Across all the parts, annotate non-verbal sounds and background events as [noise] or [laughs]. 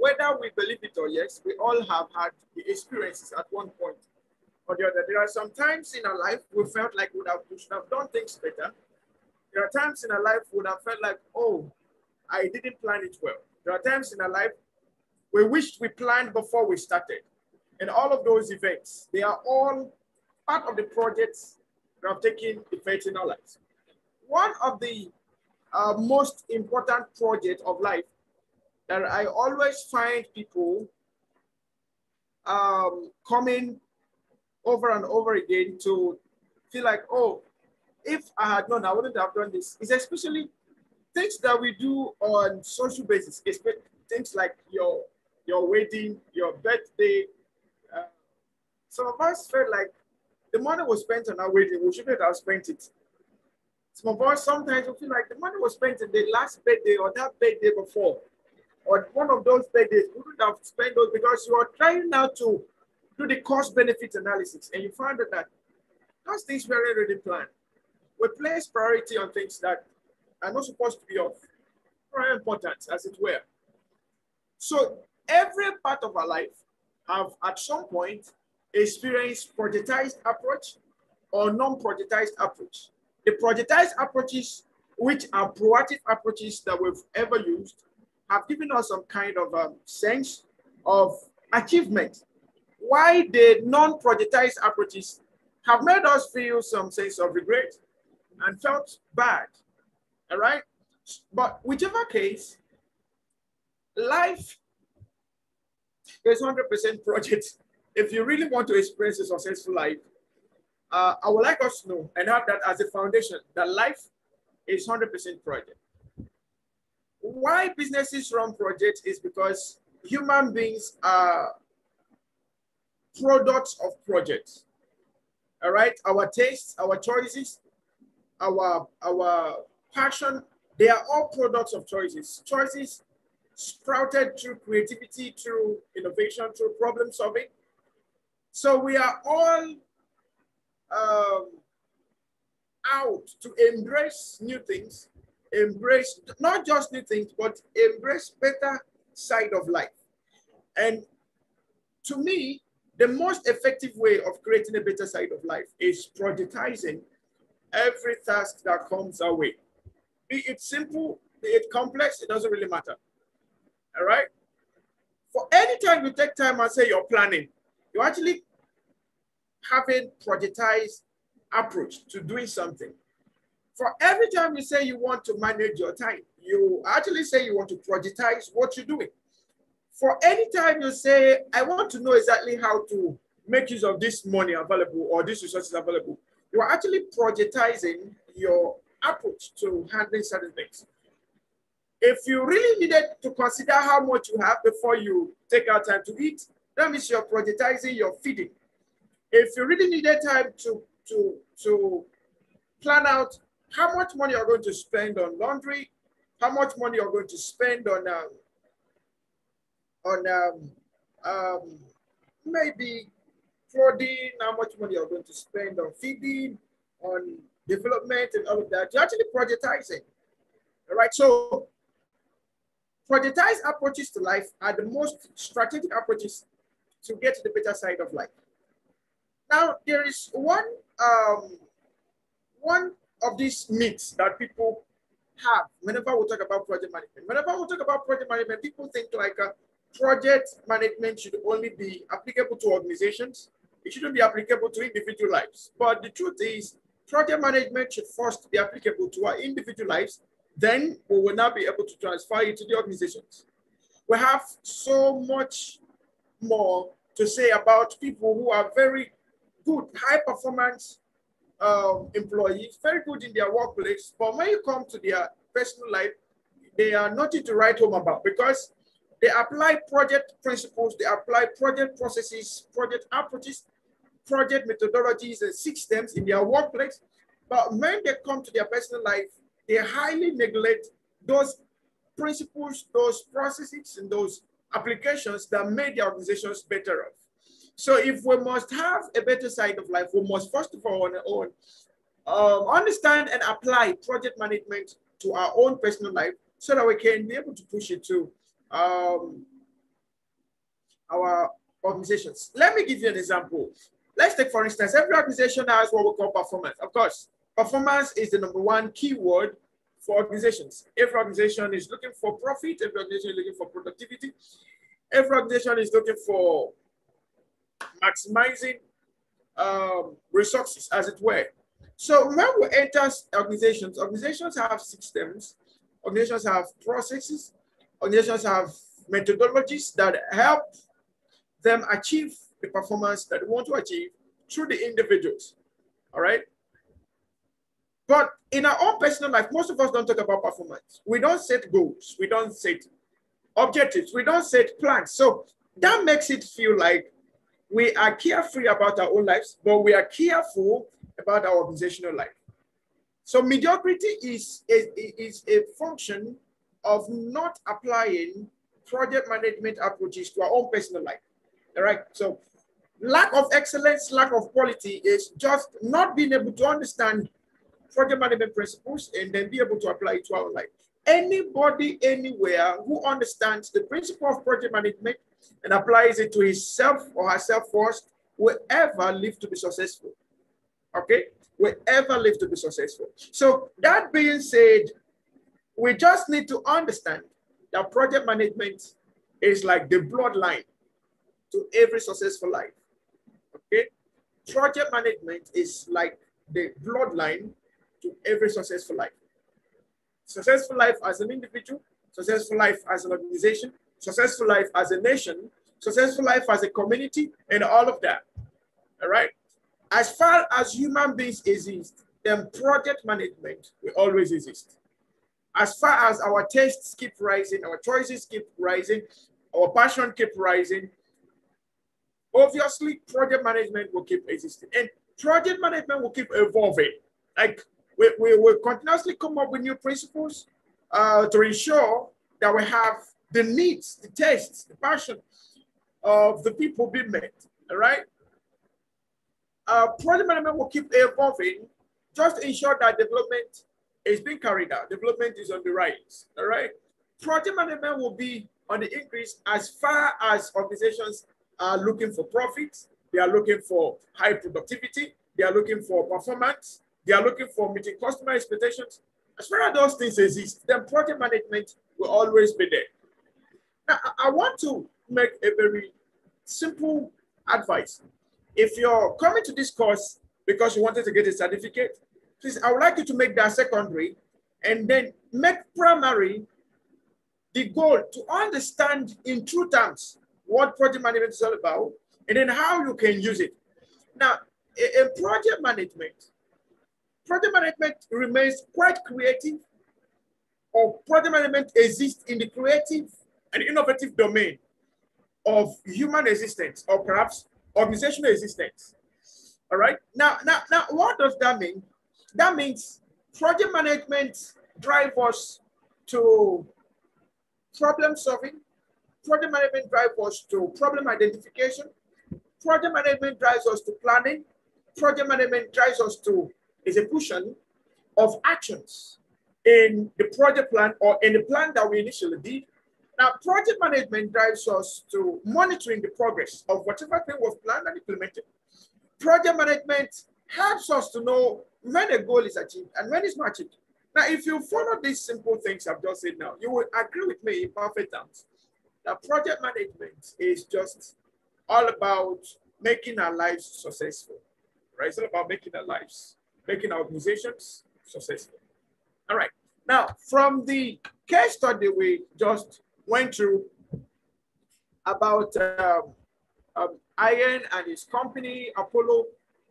whether we believe it or yes, we all have had the experiences at one point or the other. There are some times in our life we felt like we, should have done things better. There are times in our life we would have felt like, oh, I didn't plan it well. There are times in our life we wished we planned before we started. And all of those events, they are all part of the projects that have taken effect in our lives. One of the uh, most important project of life that I always find people um, coming over and over again to feel like, oh, if I had known, I wouldn't have done this. It's especially things that we do on social basis, things like your your wedding, your birthday. Uh, some of us felt like the money was spent on our wedding, we shouldn't have spent it. Some of us sometimes we feel like the money was spent in the last birthday or that birthday before, or one of those birthdays, we wouldn't have spent those because you are trying now to do the cost benefit analysis and you find that those things were already planned. We place priority on things that are not supposed to be of very importance, as it were. So every part of our life have at some point experienced projectized approach or non-projectized approach. The projectized approaches, which are proactive approaches that we've ever used, have given us some kind of um, sense of achievement. Why the non-projectized approaches have made us feel some sense of regret and felt bad, all right? But whichever case, life is 100% project. If you really want to experience a successful life, uh, I would like us to know and have that as a foundation that life is 100% project. Why businesses run projects is because human beings are products of projects. All right, our tastes, our choices, our our passion, they are all products of choices. Choices sprouted through creativity, through innovation, through problem solving. So we are all um, out to embrace new things, embrace not just new things, but embrace better side of life. And to me, the most effective way of creating a better side of life is projectizing every task that comes our way. Be it simple, be it complex, it doesn't really matter. All right? For any time you take time and say you're planning, you're actually having projectized approach to doing something. For every time you say you want to manage your time, you actually say you want to projectize what you're doing. For any time you say, I want to know exactly how to make use of this money available or this resources available, you are actually projectizing your approach to handling certain things. If you really needed to consider how much you have before you take out time to eat, that means you're projectizing your feeding. If you really needed time to, to, to plan out how much money are you're going to spend on laundry, how much money you're going to spend on um, on um, um, maybe clothing, how much money you're going to spend on feeding, on development and all of that. You're actually projectizing. All right. So projectized approaches to life are the most strategic approaches to get to the better side of life. Now, there is one, um, one of these myths that people have whenever we talk about project management. Whenever we talk about project management, people think like uh, project management should only be applicable to organizations. It shouldn't be applicable to individual lives. But the truth is, project management should first be applicable to our individual lives. Then we will now be able to transfer it to the organizations. We have so much more to say about people who are very good, high performance um, employees, very good in their workplace. But when you come to their personal life, they are nothing to write home about because they apply project principles, they apply project processes, project approaches, project methodologies and systems in their workplace. But when they come to their personal life, they highly neglect those principles, those processes, and those applications that made the organizations better off. So if we must have a better side of life, we must first of all on our own um, understand and apply project management to our own personal life so that we can be able to push it to um, our organizations. Let me give you an example. Let's take, for instance, every organization has what we call performance. Of course, performance is the number one keyword for organizations. Every organization is looking for profit, every organization is looking for productivity, every organization is looking for maximizing um, resources, as it were. So when we enter organizations, organizations have systems, organizations have processes, organizations have methodologies that help them achieve the performance that they want to achieve through the individuals. All right. But in our own personal life, most of us don't talk about performance. We don't set goals. We don't set objectives. We don't set plans. So that makes it feel like we are carefree about our own lives, but we are careful about our organizational life. So mediocrity is a, is a function of not applying project management approaches to our own personal life. All right. So lack of excellence, lack of quality is just not being able to understand project management principles and then be able to apply it to our life. Anybody anywhere who understands the principle of project management and applies it to himself or herself first will ever live to be successful. Okay? Will ever live to be successful. So that being said, we just need to understand that project management is like the bloodline to every successful life. Okay? Project management is like the bloodline to every successful life. Successful life as an individual, successful life as an organization, successful life as a nation, successful life as a community, and all of that. All right? As far as human beings exist, then project management will always exist. As far as our tastes keep rising, our choices keep rising, our passion keep rising, obviously project management will keep existing. And project management will keep evolving. Like we, will continuously come up with new principles uh, to ensure that we have the needs, the tastes, the passion of the people being met. All right. Uh, project management will keep evolving just ensure that development is being carried out. Development is on the rise. All right. Project management will be on the increase as far as organizations are looking for profits. They are looking for high productivity. They are looking for performance. They are looking for meeting customer expectations. As far as those things exist, then project management will always be there. Now, I want to make a very simple advice. If you're coming to this course because you wanted to get a certificate, please, I would like you to make that secondary and then make primary the goal to understand in true terms what project management is all about and then how you can use it. Now, in project management, project management remains quite creative or project management exists in the creative and innovative domain of human existence or perhaps organizational existence. All right. Now, now, now, what does that mean? That means project management drive us to problem solving. Project management drive us to problem identification. Project management drives us to planning. Project management drives us to execution of actions in the project plan or in the plan that we initially did. Now, project management drives us to monitoring the progress of whatever thing was planned and implemented. Project management helps us to know when a goal is achieved and when it's not achieved. Now, if you follow these simple things I've just said now, you will agree with me in perfect terms that project management is just all about making our lives successful, right? It's all about making our lives making our organizations successful. All right. Now, from the case study we just went through about um, um, Ian and his company, Apollo,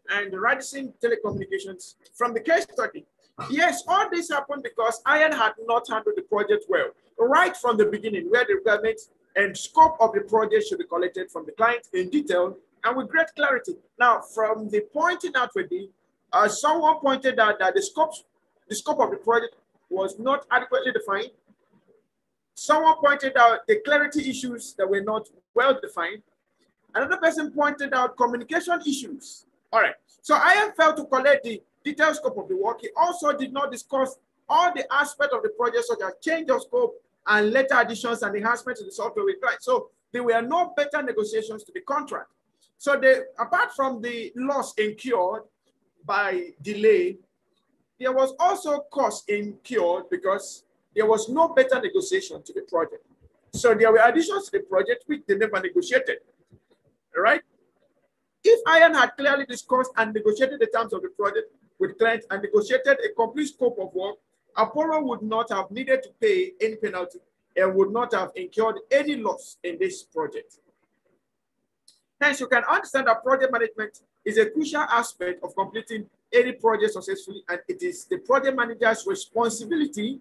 and Radisson Telecommunications, from the case study, yes, all this happened because Ian had not handled the project well, right from the beginning, where the requirements and scope of the project should be collected from the client in detail and with great clarity. Now, from the pointing out with the uh, someone pointed out that the scope, the scope of the project was not adequately defined. Someone pointed out the clarity issues that were not well defined. Another person pointed out communication issues. All right. So I failed to collect the detailed scope of the work. He also did not discuss all the aspects of the project, such as change of scope and later additions and enhancements to the software tried. So there were no better negotiations to the contract. So they, apart from the loss incurred by delay, there was also cost incurred because there was no better negotiation to the project. So there were additions to the project which they never negotiated. Right? If Ian had clearly discussed and negotiated the terms of the project with clients and negotiated a complete scope of work, Apollo would not have needed to pay any penalty and would not have incurred any loss in this project. Hence, you can understand that project management is a crucial aspect of completing any project successfully, and it is the project manager's responsibility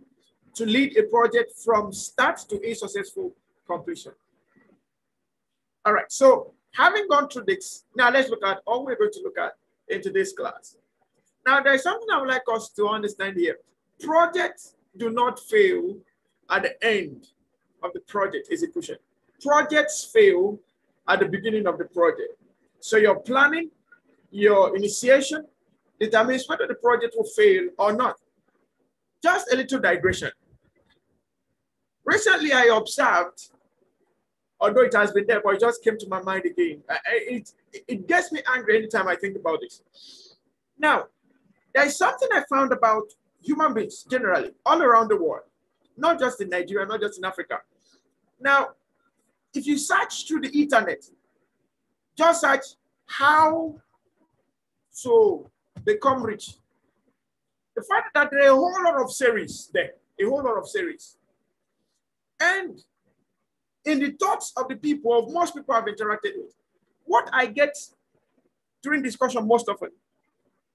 to lead a project from start to a successful completion. All right, so having gone through this, now let's look at all we're going to look at in today's class. Now, there's something I would like us to understand here. Projects do not fail at the end of the project execution. Projects fail at the beginning of the project. So your planning, your initiation determines whether the project will fail or not. Just a little digression. Recently, I observed, although it has been there, but it just came to my mind again. It, it, it gets me angry anytime I think about this. Now, there is something I found about human beings generally, all around the world, not just in Nigeria, not just in Africa. Now, if you search through the internet, just search how to become rich. The fact that there are a whole lot of series there, a whole lot of series. And in the thoughts of the people, of most people I've interacted with, what I get during discussion most often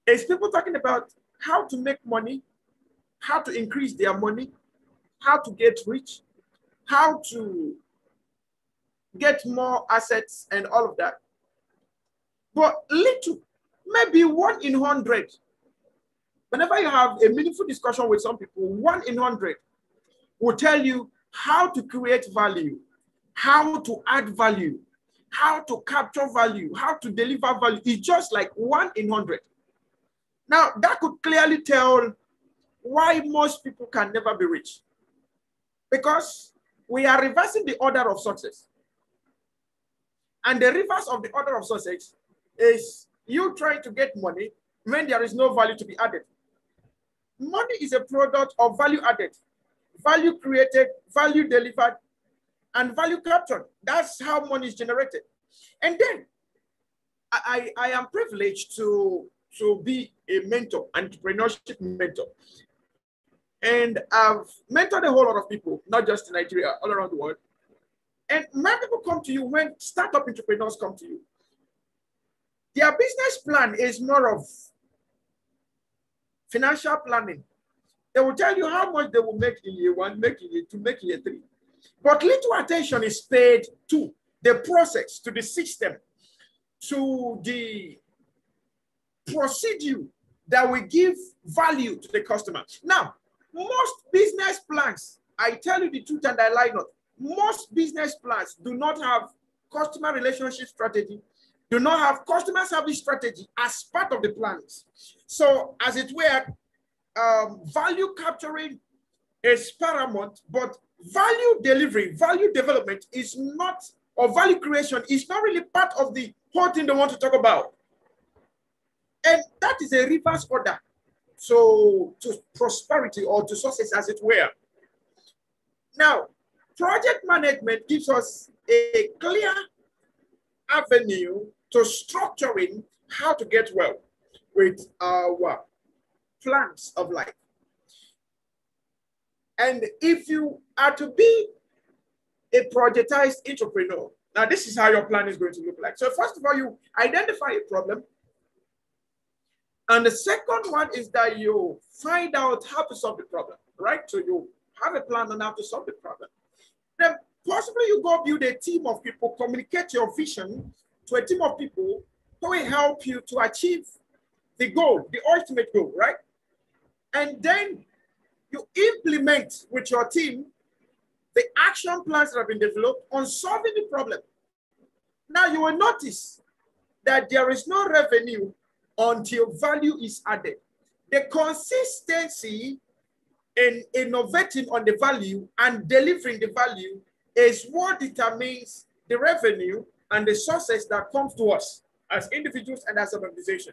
is people talking about how to make money, how to increase their money, how to get rich, how to get more assets and all of that. But little, maybe one in 100. Whenever you have a meaningful discussion with some people, one in 100 will tell you how to create value, how to add value, how to capture value, how to deliver value. It's just like one in 100. Now, that could clearly tell why most people can never be rich. Because we are reversing the order of success. And the reverse of the order of success is you trying to get money when there is no value to be added. Money is a product of value added, value created, value delivered, and value captured. That's how money is generated. And then I, I am privileged to, to be a mentor, entrepreneurship mentor. And I've mentored a whole lot of people, not just in Nigeria, all around the world. And many people come to you when startup entrepreneurs come to you. Their business plan is more of financial planning. They will tell you how much they will make in year one, make in year two, make in year three. But little attention is paid to the process, to the system, to the procedure that will give value to the customer. Now, most business plans, I tell you the truth and I lie not, most business plans do not have customer relationship strategy, do not have customer service strategy as part of the plans. So as it were, um, value capturing is paramount, but value delivery, value development is not, or value creation is not really part of the whole thing they want to talk about. And that is a reverse order so to prosperity or to success as it were. Now, project management gives us a clear avenue to structuring how to get well with our plans of life. And if you are to be a projectized entrepreneur, now this is how your plan is going to look like. So first of all, you identify a problem, and the second one is that you find out how to solve the problem, right? So you have a plan on how to solve the problem. Then possibly you go build a team of people, communicate your vision to a team of people who will help you to achieve the goal, the ultimate goal, right? And then you implement with your team the action plans that have been developed on solving the problem. Now you will notice that there is no revenue until value is added. The consistency in innovating on the value and delivering the value is what determines the revenue and the sources that comes to us as individuals and as an organization.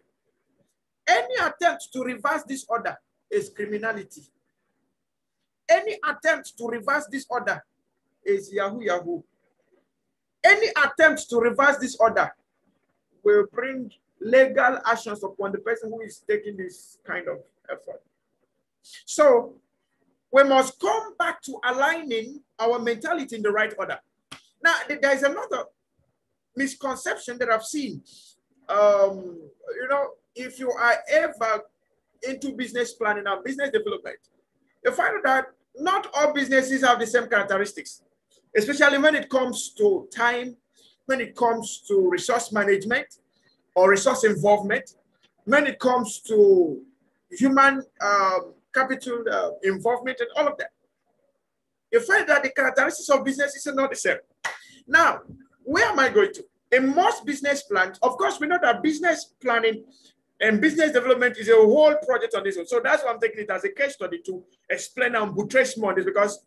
Any attempt to reverse this order is criminality. Any attempt to reverse this order is Yahoo Yahoo. Any attempt to reverse this order will bring legal actions upon the person who is taking this kind of effort. So we must come back to aligning our mentality in the right order. Now, there's another misconception that I've seen. Um, you know, if you are ever into business planning and business development, you find that not all businesses have the same characteristics, especially when it comes to time, when it comes to resource management or resource involvement, when it comes to human um, capital uh, involvement and all of that. You find that the characteristics of businesses are not the same. Now, where am I going to? In most business plans, of course, we know that business planning and business development is a whole project on this one. So that's why I'm taking it as a case study to explain and buttress more on this because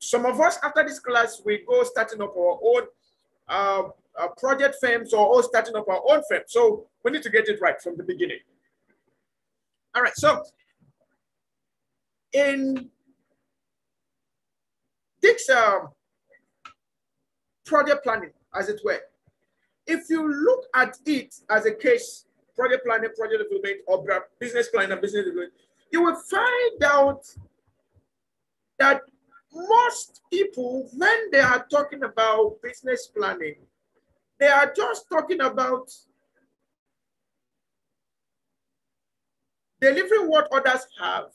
some of us after this class, we go starting up our own uh, uh, project firms or all starting up our own firm. So we need to get it right from the beginning. All right, so in this um, project planning, as it were, if you look at it as a case, project planning, project development, or business planning and business development, you will find out that most people, when they are talking about business planning, they are just talking about delivering what others have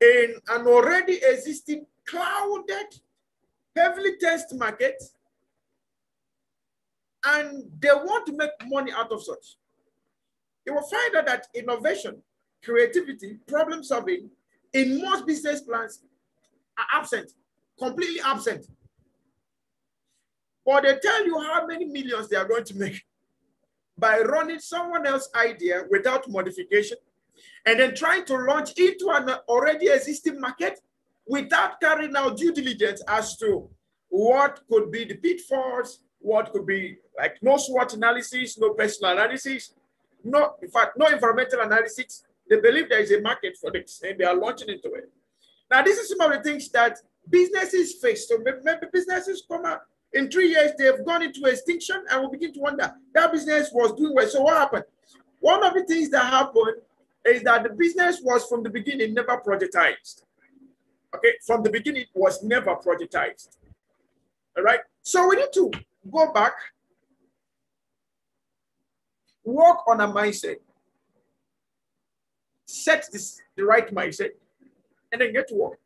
in an already existing clouded, heavily tested market, and they want to make money out of such. You will find out that innovation, creativity, problem solving in most business plans are absent, completely absent. But they tell you how many millions they are going to make [laughs] by running someone else's idea without modification and then trying to launch into an already existing market without carrying out due diligence as to what could be the pitfalls, what could be like no SWOT analysis, no personal analysis, no, in fact, no environmental analysis. They believe there is a market for this and they are launching into it. Now, this is some of the things that businesses face. So maybe businesses come out in three years, they've gone into extinction and we begin to wonder that business was doing well. So what happened? One of the things that happened is that the business was from the beginning never projectized. Okay, from the beginning was never projectized. All right, so we need to go back, work on a mindset, set this the right mindset, and then get to work.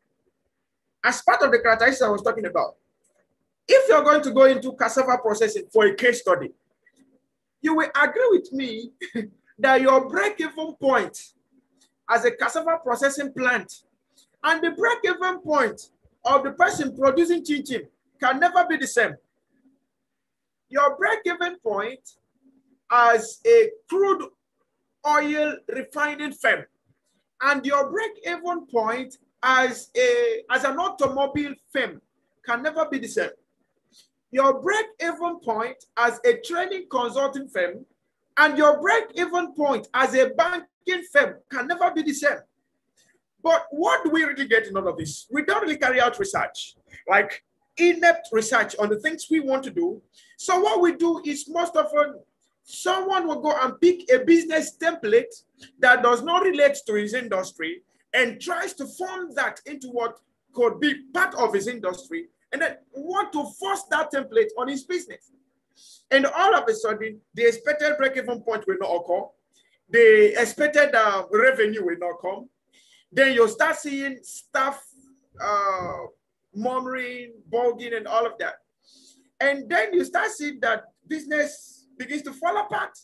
As part of the characteristics I was talking about, if you're going to go into cassava processing for a case study, you will agree with me [laughs] that your break-even point as a cassava processing plant and the break-even point of the person producing chin chin can never be the same. Your break-even point as a crude oil refining firm and your break-even point as a as an automobile firm can never be the same. Your break-even point as a training consulting firm and your break-even point as a banking firm can never be the same. But what do we really get in all of this? We don't really carry out research, like in-depth research on the things we want to do. So what we do is most often someone will go and pick a business template that does not relate to his industry and tries to form that into what could be part of his industry and then want to force that template on his business. And all of a sudden, the expected break-even point will not occur. The expected uh, revenue will not come. Then you'll start seeing staff uh, murmuring, bugging, and all of that. And then you start seeing that business begins to fall apart.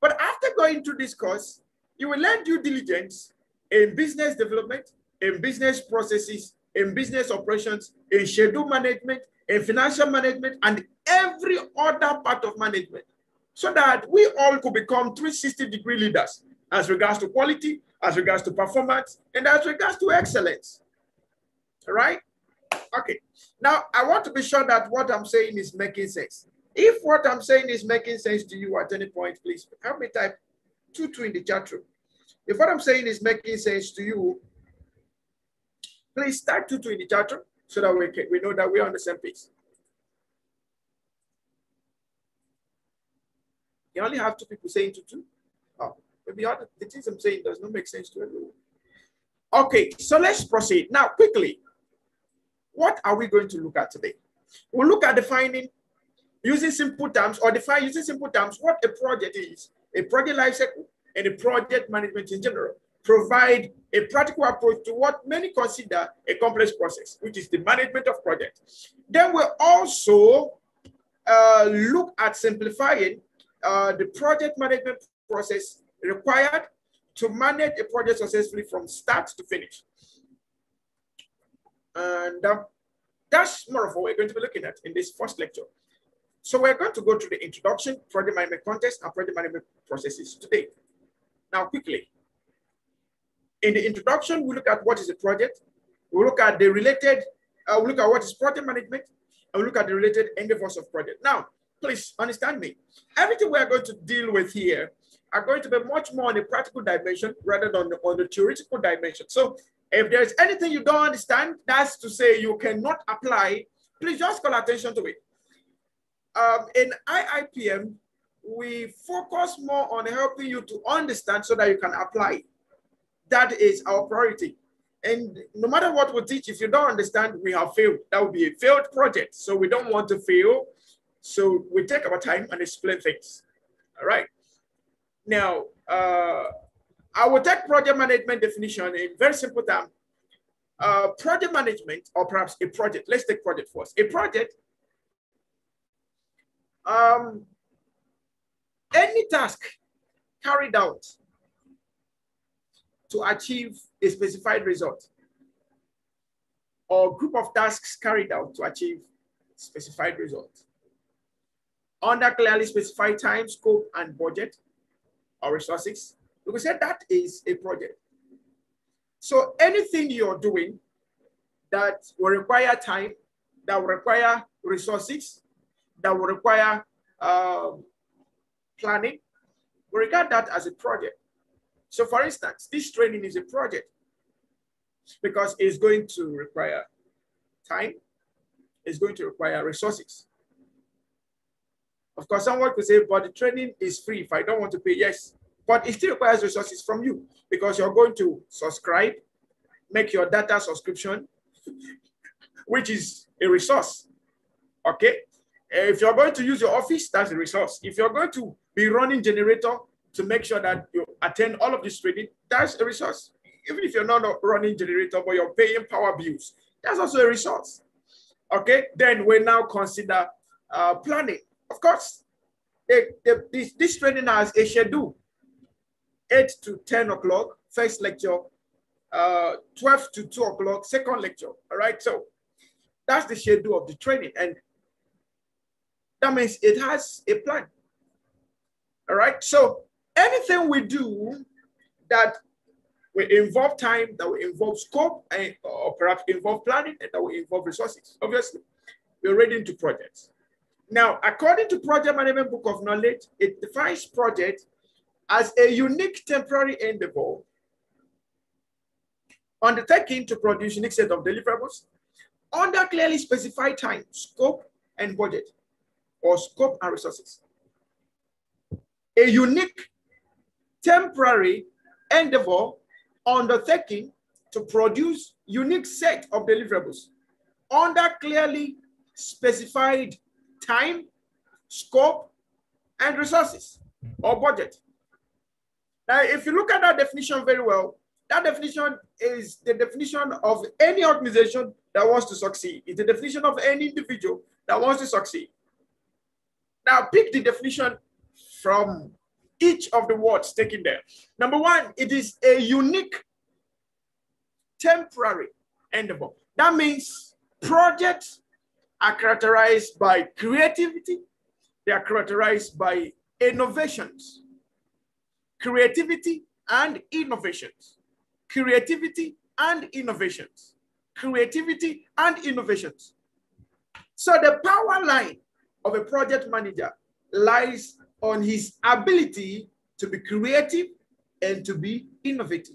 But after going through this course, you will learn due diligence in business development, in business processes, in business operations, in schedule management, in financial management, and every other part of management, so that we all could become 360 degree leaders as regards to quality, as regards to performance, and as regards to excellence. Right? Okay. Now, I want to be sure that what I'm saying is making sense. If what I'm saying is making sense to you at any point, please help me type two two in the chat room. If what I'm saying is making sense to you, please type two two in the chat room so that we, can, we know that we're on the same page. You only have two people saying two two. Oh, maybe other, the things I'm saying does not make sense to everyone. Okay, so let's proceed. Now, quickly, what are we going to look at today? We'll look at defining using simple terms or define using simple terms what a project is, a project lifecycle, and a project management in general. Provide a practical approach to what many consider a complex process, which is the management of projects. Then we'll also uh, look at simplifying uh, the project management process required to manage a project successfully from start to finish. And uh, that's more of what we're going to be looking at in this first lecture. So we're going to go through the introduction, project management context, and project management processes today. Now, quickly, in the introduction, we look at what is a project. We look at the related, uh, we look at what is project management, and we look at the related endeavors of project. Now, please understand me. Everything we are going to deal with here are going to be much more on the practical dimension rather than on the theoretical dimension. So if there's anything you don't understand, that's to say you cannot apply, please just call attention to it. Um, in IIPM, we focus more on helping you to understand so that you can apply. That is our priority. And no matter what we teach, if you don't understand, we have failed. That would be a failed project. So we don't want to fail. So we take our time and explain things. All right. Now, uh, I will take project management definition in very simple term. Uh, project management, or perhaps a project. Let's take project first. A project, um, any task carried out to achieve a specified result, or group of tasks carried out to achieve specified result under clearly specified time, scope, and budget or resources, we say that is a project. So anything you're doing that will require time, that will require resources, that will require um, planning, we regard that as a project. So for instance, this training is a project because it's going to require time, it's going to require resources. Of course, someone could say, but the training is free if I don't want to pay. Yes, but it still requires resources from you because you're going to subscribe, make your data subscription, [laughs] which is a resource. Okay. If you're going to use your office, that's a resource. If you're going to be running generator to make sure that you attend all of this training, that's a resource. Even if you're not running generator, but you're paying power bills, that's also a resource. Okay. Then we now consider uh, planning. Of course, they, they, this, this training has a schedule 8 to 10 o'clock, first lecture, uh, 12 to 2 o'clock, second lecture. All right. So that's the schedule of the training. And that means it has a plan. All right. So anything we do that will involve time, that will involve scope, and, or perhaps involve planning, and that will involve resources. Obviously, we're ready into projects. Now, according to Project Management Book of Knowledge, it defines project as a unique temporary endeavor undertaking to produce unique set of deliverables under clearly specified time, scope, and budget, or scope and resources. A unique temporary endeavor undertaking to produce unique set of deliverables under clearly specified time, scope, and resources or budget. Now, if you look at that definition very well, that definition is the definition of any organization that wants to succeed. It's the definition of any individual that wants to succeed. Now, pick the definition from each of the words taken there. Number one, it is a unique temporary endeavor. That means projects are characterized by creativity, they are characterized by innovations creativity and innovations. Creativity and innovations. creativity, and innovations. So the power line of a project manager lies on his ability to be creative and to be innovative.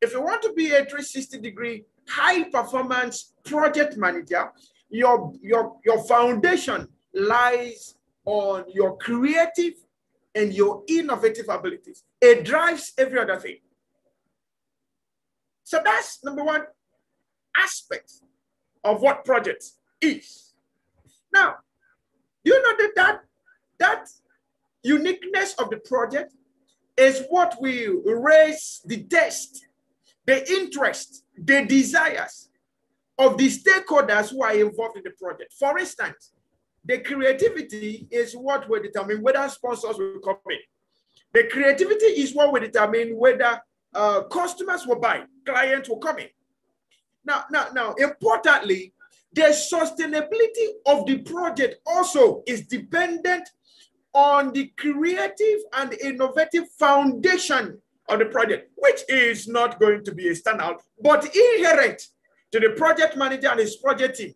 If you want to be a 360 degree high performance project manager, your, your, your foundation lies on your creative and your innovative abilities. It drives every other thing. So that's number one aspect of what project is. Now, you know that that, that uniqueness of the project is what will raise the test, the interest, the desires of the stakeholders who are involved in the project. For instance, the creativity is what will determine whether sponsors will come in. The creativity is what will determine whether uh, customers will buy, clients will come in. Now, now, now, importantly, the sustainability of the project also is dependent on the creative and innovative foundation of the project, which is not going to be a standout, but inherent to the project manager and his project team.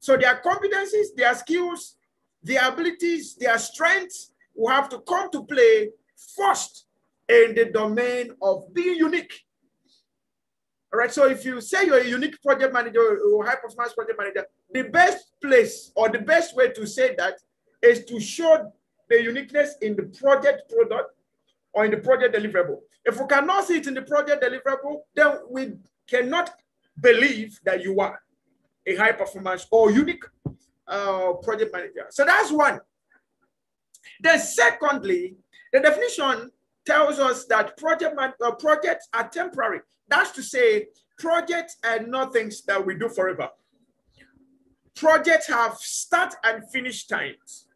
So their competencies, their skills, their abilities, their strengths will have to come to play first in the domain of being unique. All right, so if you say you're a unique project manager or high performance project manager, the best place or the best way to say that is to show the uniqueness in the project product or in the project deliverable. If we cannot see it in the project deliverable, then we cannot believe that you are a high performance or unique uh, project manager. So that's one. Then secondly, the definition tells us that project uh, projects are temporary. That's to say, projects are not things that we do forever. Projects have start and finish times.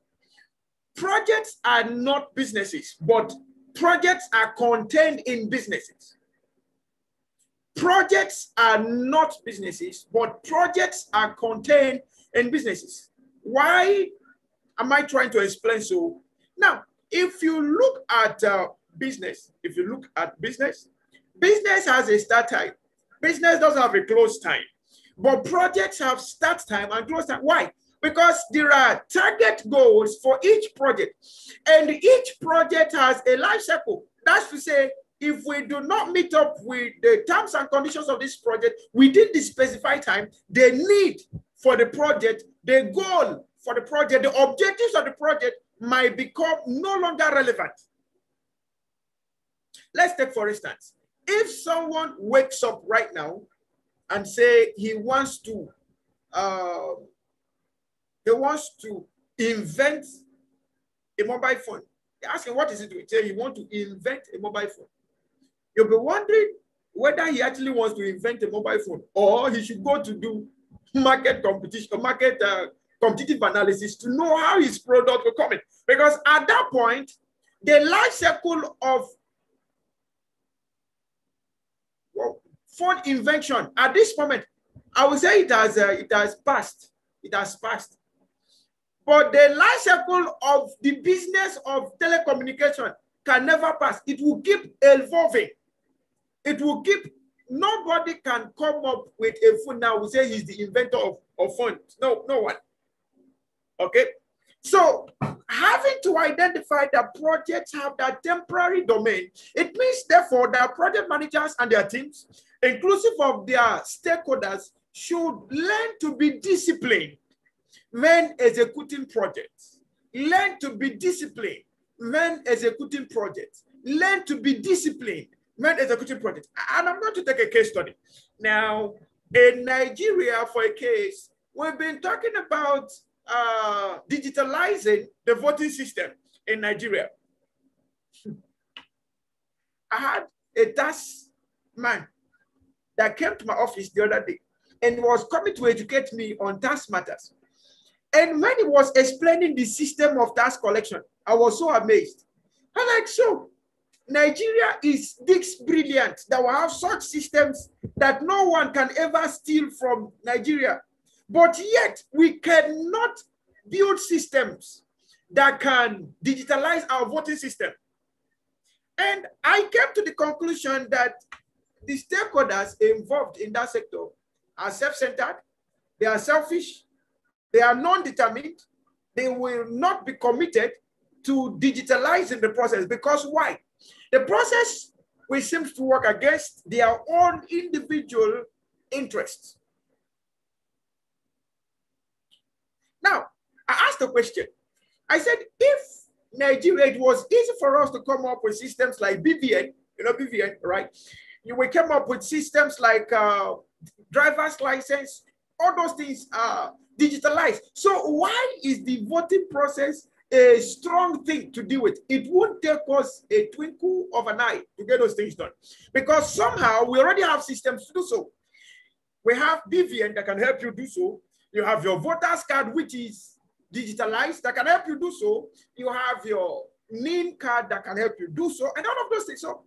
Projects are not businesses, but projects are contained in businesses. Projects are not businesses, but projects are contained in businesses. Why am I trying to explain so? Now, if you look at uh, business, if you look at business, business has a start time. Business doesn't have a close time, but projects have start time and close time. Why? Because there are target goals for each project, and each project has a life cycle. That's to say, if we do not meet up with the terms and conditions of this project within the specified time, the need for the project, the goal for the project, the objectives of the project might become no longer relevant. Let's take, for instance, if someone wakes up right now and say he wants to, uh, he wants to invent a mobile phone. They ask him, what is it doing? He wants to invent a mobile phone. You'll be wondering whether he actually wants to invent a mobile phone or he should go to do market competition, market uh, competitive analysis to know how his product will come in. Because at that point, the life cycle of phone invention at this moment, I would say it has uh, it has passed. It has passed. But the life cycle of the business of telecommunication can never pass. It will keep evolving. It will keep. Nobody can come up with a phone now. We say he's the inventor of, of phones. No, no one. Okay. So having to identify that projects have that temporary domain, it means therefore that project managers and their teams, inclusive of their stakeholders, should learn to be disciplined when executing projects. Learn to be disciplined when executing projects. Learn to be disciplined when executing project. And I'm going to take a case study. Now, in Nigeria, for a case, we've been talking about uh, digitalizing the voting system in Nigeria. I had a task man that came to my office the other day and was coming to educate me on tax matters. And when he was explaining the system of tax collection, I was so amazed. I'm like, so Nigeria is this brilliant that will have such systems that no one can ever steal from Nigeria. But yet, we cannot build systems that can digitalize our voting system. And I came to the conclusion that the stakeholders involved in that sector are self-centered, they are selfish, they are non-determined, they will not be committed to digitalizing the process because why? The process will seem to work against their own individual interests. Now, I asked a question. I said, if Nigeria, it was easy for us to come up with systems like BVN, you know, BVN, right? You come up with systems like uh, driver's license, all those things are digitalized. So why is the voting process a strong thing to deal with? It won't take us a twinkle of an eye to get those things done because somehow we already have systems to do so. We have BVN that can help you do so. You have your voter's card, which is digitalized, that can help you do so. You have your NIN card that can help you do so, and all of those things. So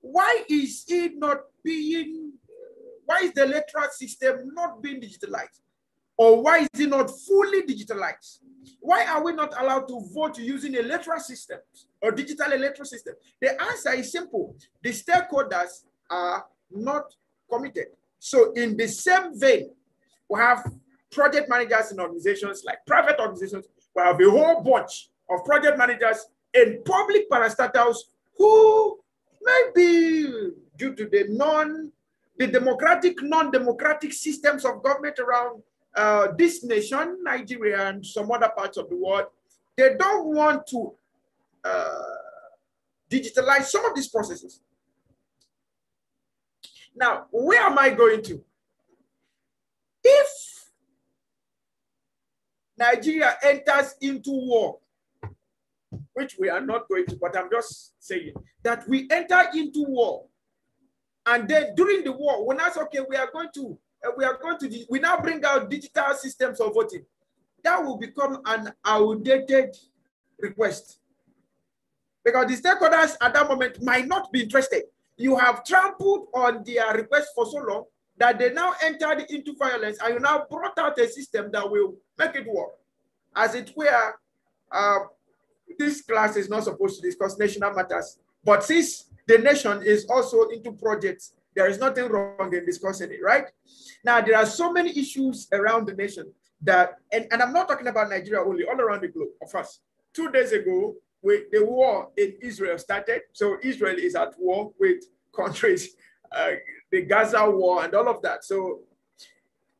why is it not being, why is the electoral system not being digitalized? Or why is it not fully digitalized? Why are we not allowed to vote using electoral systems or digital electoral system? The answer is simple. The stakeholders are not committed. So in the same vein, we have project managers in organizations like private organizations. We have a whole bunch of project managers in public parastatals who maybe due to the non, the democratic, non-democratic systems of government around uh, this nation, Nigeria, and some other parts of the world, they don't want to uh, digitalize some of these processes. Now, where am I going to? If Nigeria enters into war, which we are not going to, but I'm just saying that we enter into war. And then during the war, when I say, okay, we are going to, uh, we are going to, we now bring out digital systems of voting. That will become an outdated request. Because the stakeholders at that moment might not be interested. You have trampled on their request for so long that they now entered into violence and you now brought out a system that will make it work. As it were, uh, this class is not supposed to discuss national matters, but since the nation is also into projects, there is nothing wrong in discussing it, right? Now, there are so many issues around the nation that, and, and I'm not talking about Nigeria only, all around the globe, of course. Two days ago, we, the war in Israel started. So Israel is at war with countries, [laughs] uh, the Gaza war and all of that. So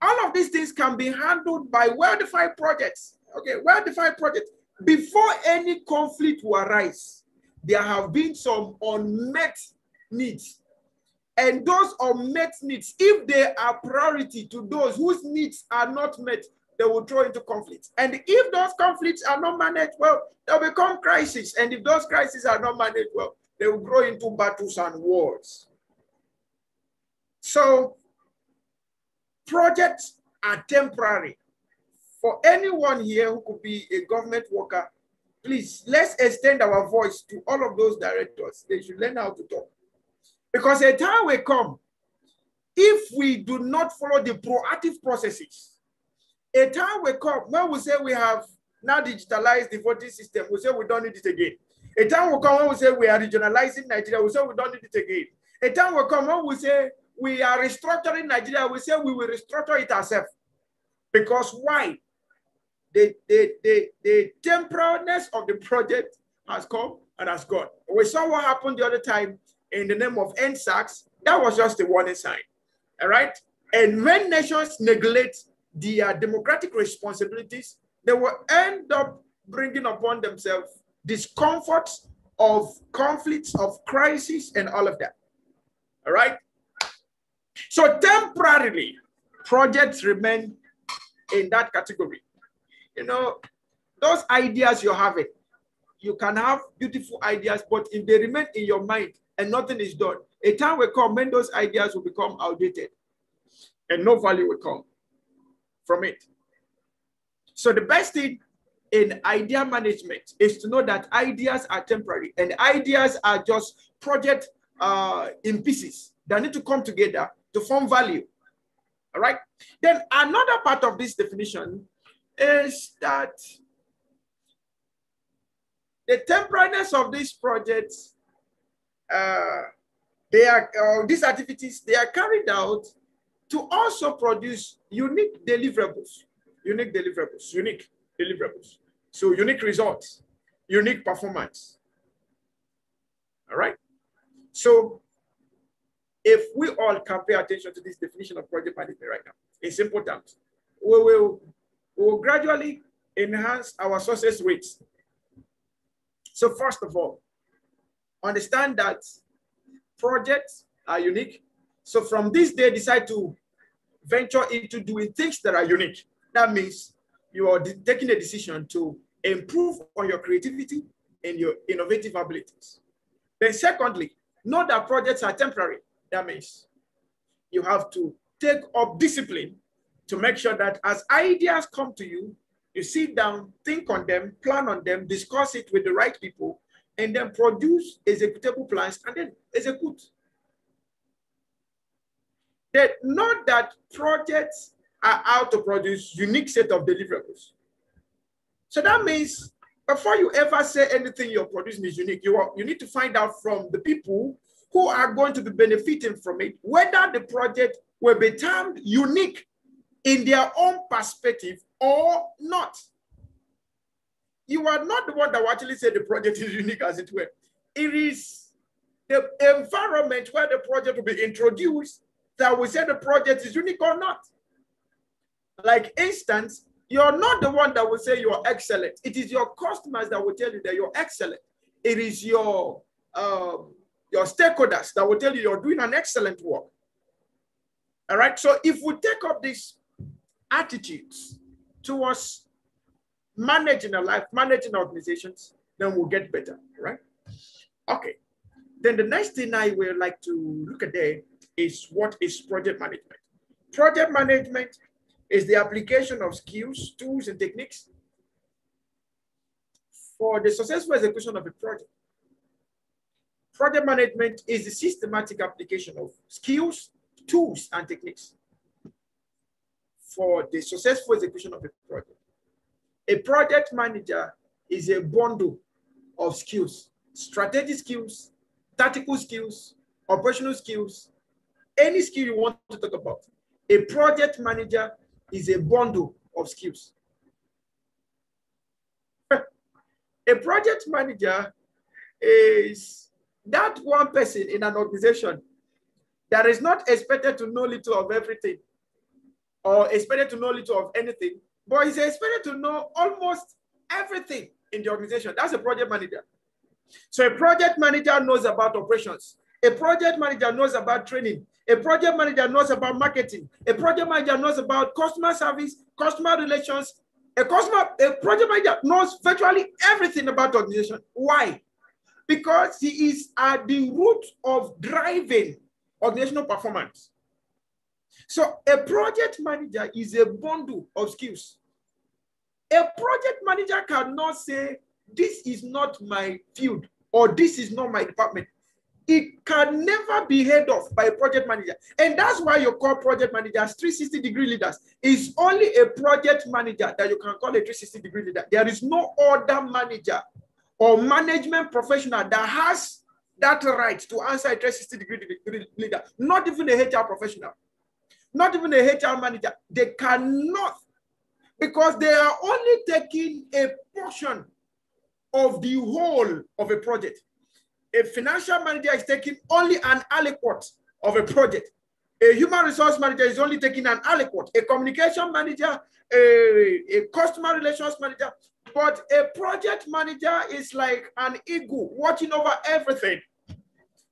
all of these things can be handled by well-defined projects. Okay, well-defined projects. Before any conflict will arise, there have been some unmet needs. And those unmet needs, if they are priority to those whose needs are not met, they will throw into conflict. And if those conflicts are not managed well, they'll become crises. And if those crises are not managed well, they will grow into battles and wars. So projects are temporary for anyone here who could be a government worker, please let's extend our voice to all of those directors. They should learn how to talk. Because a time will come, if we do not follow the proactive processes, a time will come when we say we have now digitalized the voting system, we say we don't need it again. A time will come when we say we are regionalizing Nigeria, we say we don't need it again. A time will come when we say we are restructuring Nigeria, we say we will restructure it ourselves. Because why? the, the, the, the temporalness of the project has come and has gone. We saw what happened the other time in the name of EndSARS. That was just a warning sign. All right. And when nations neglect their democratic responsibilities, they will end up bringing upon themselves discomforts of conflicts, of crisis, and all of that. All right. So temporarily, projects remain in that category you know, those ideas you're having, you can have beautiful ideas, but if they remain in your mind and nothing is done, a time will come when those ideas will become outdated and no value will come from it. So the best thing in idea management is to know that ideas are temporary and ideas are just project uh, in pieces that need to come together to form value. All right. Then another part of this definition is that the temporariness of these projects uh, they are uh, these activities they are carried out to also produce unique deliverables, unique deliverables, unique deliverables. So unique results, unique performance. All right. So if we all can pay attention to this definition of project management right now, in simple terms, we will, we will gradually enhance our success rates. So first of all, understand that projects are unique. So from this day, decide to venture into doing things that are unique. That means you are taking a decision to improve on your creativity and your innovative abilities. Then secondly, know that projects are temporary. That means you have to take up discipline to make sure that as ideas come to you, you sit down, think on them, plan on them, discuss it with the right people, and then produce executable plans and then execute. That not that projects are out to produce unique set of deliverables. So that means before you ever say anything you're producing is unique, you, are, you need to find out from the people who are going to be benefiting from it, whether the project will be termed unique in their own perspective or not. You are not the one that will actually say the project is [laughs] unique as it were. It is the environment where the project will be introduced that will say the project is unique or not. Like instance, you're not the one that will say you're excellent. It is your customers that will tell you that you're excellent. It is your um, your stakeholders that will tell you you're doing an excellent work. All right. So if we take up these attitudes towards managing a life, managing organizations, then we'll get better. Right. Okay. Then the next thing I would like to look at there is what is project management. Project management is the application of skills, tools, and techniques for the successful execution of a project. Project management is the systematic application of skills, tools, and techniques for the successful execution of a project. A project manager is a bundle of skills, strategic skills, tactical skills, operational skills, any skill you want to talk about. A project manager is a bundle of skills. [laughs] a project manager is that one person in an organization that is not expected to know little of everything or expected to know little of anything, but is expected to know almost everything in the organization. That's a project manager. So a project manager knows about operations. A project manager knows about training. A project manager knows about marketing. A project manager knows about customer service, customer relations. A customer, a project manager knows virtually everything about organization. Why? Because he is at the root of driving organizational performance. So a project manager is a bundle of skills. A project manager cannot say, this is not my field or this is not my department it can never be head of by a project manager. And that's why you call project managers 360 degree leaders. It's only a project manager that you can call a 360 degree leader. There is no other manager or management professional that has that right to answer a 360 degree leader, not even a HR professional, not even a HR manager. They cannot because they are only taking a portion of the whole of a project a financial manager is taking only an aliquot of a project. A human resource manager is only taking an aliquot. A communication manager, a, a customer relations manager, but a project manager is like an eagle watching over everything.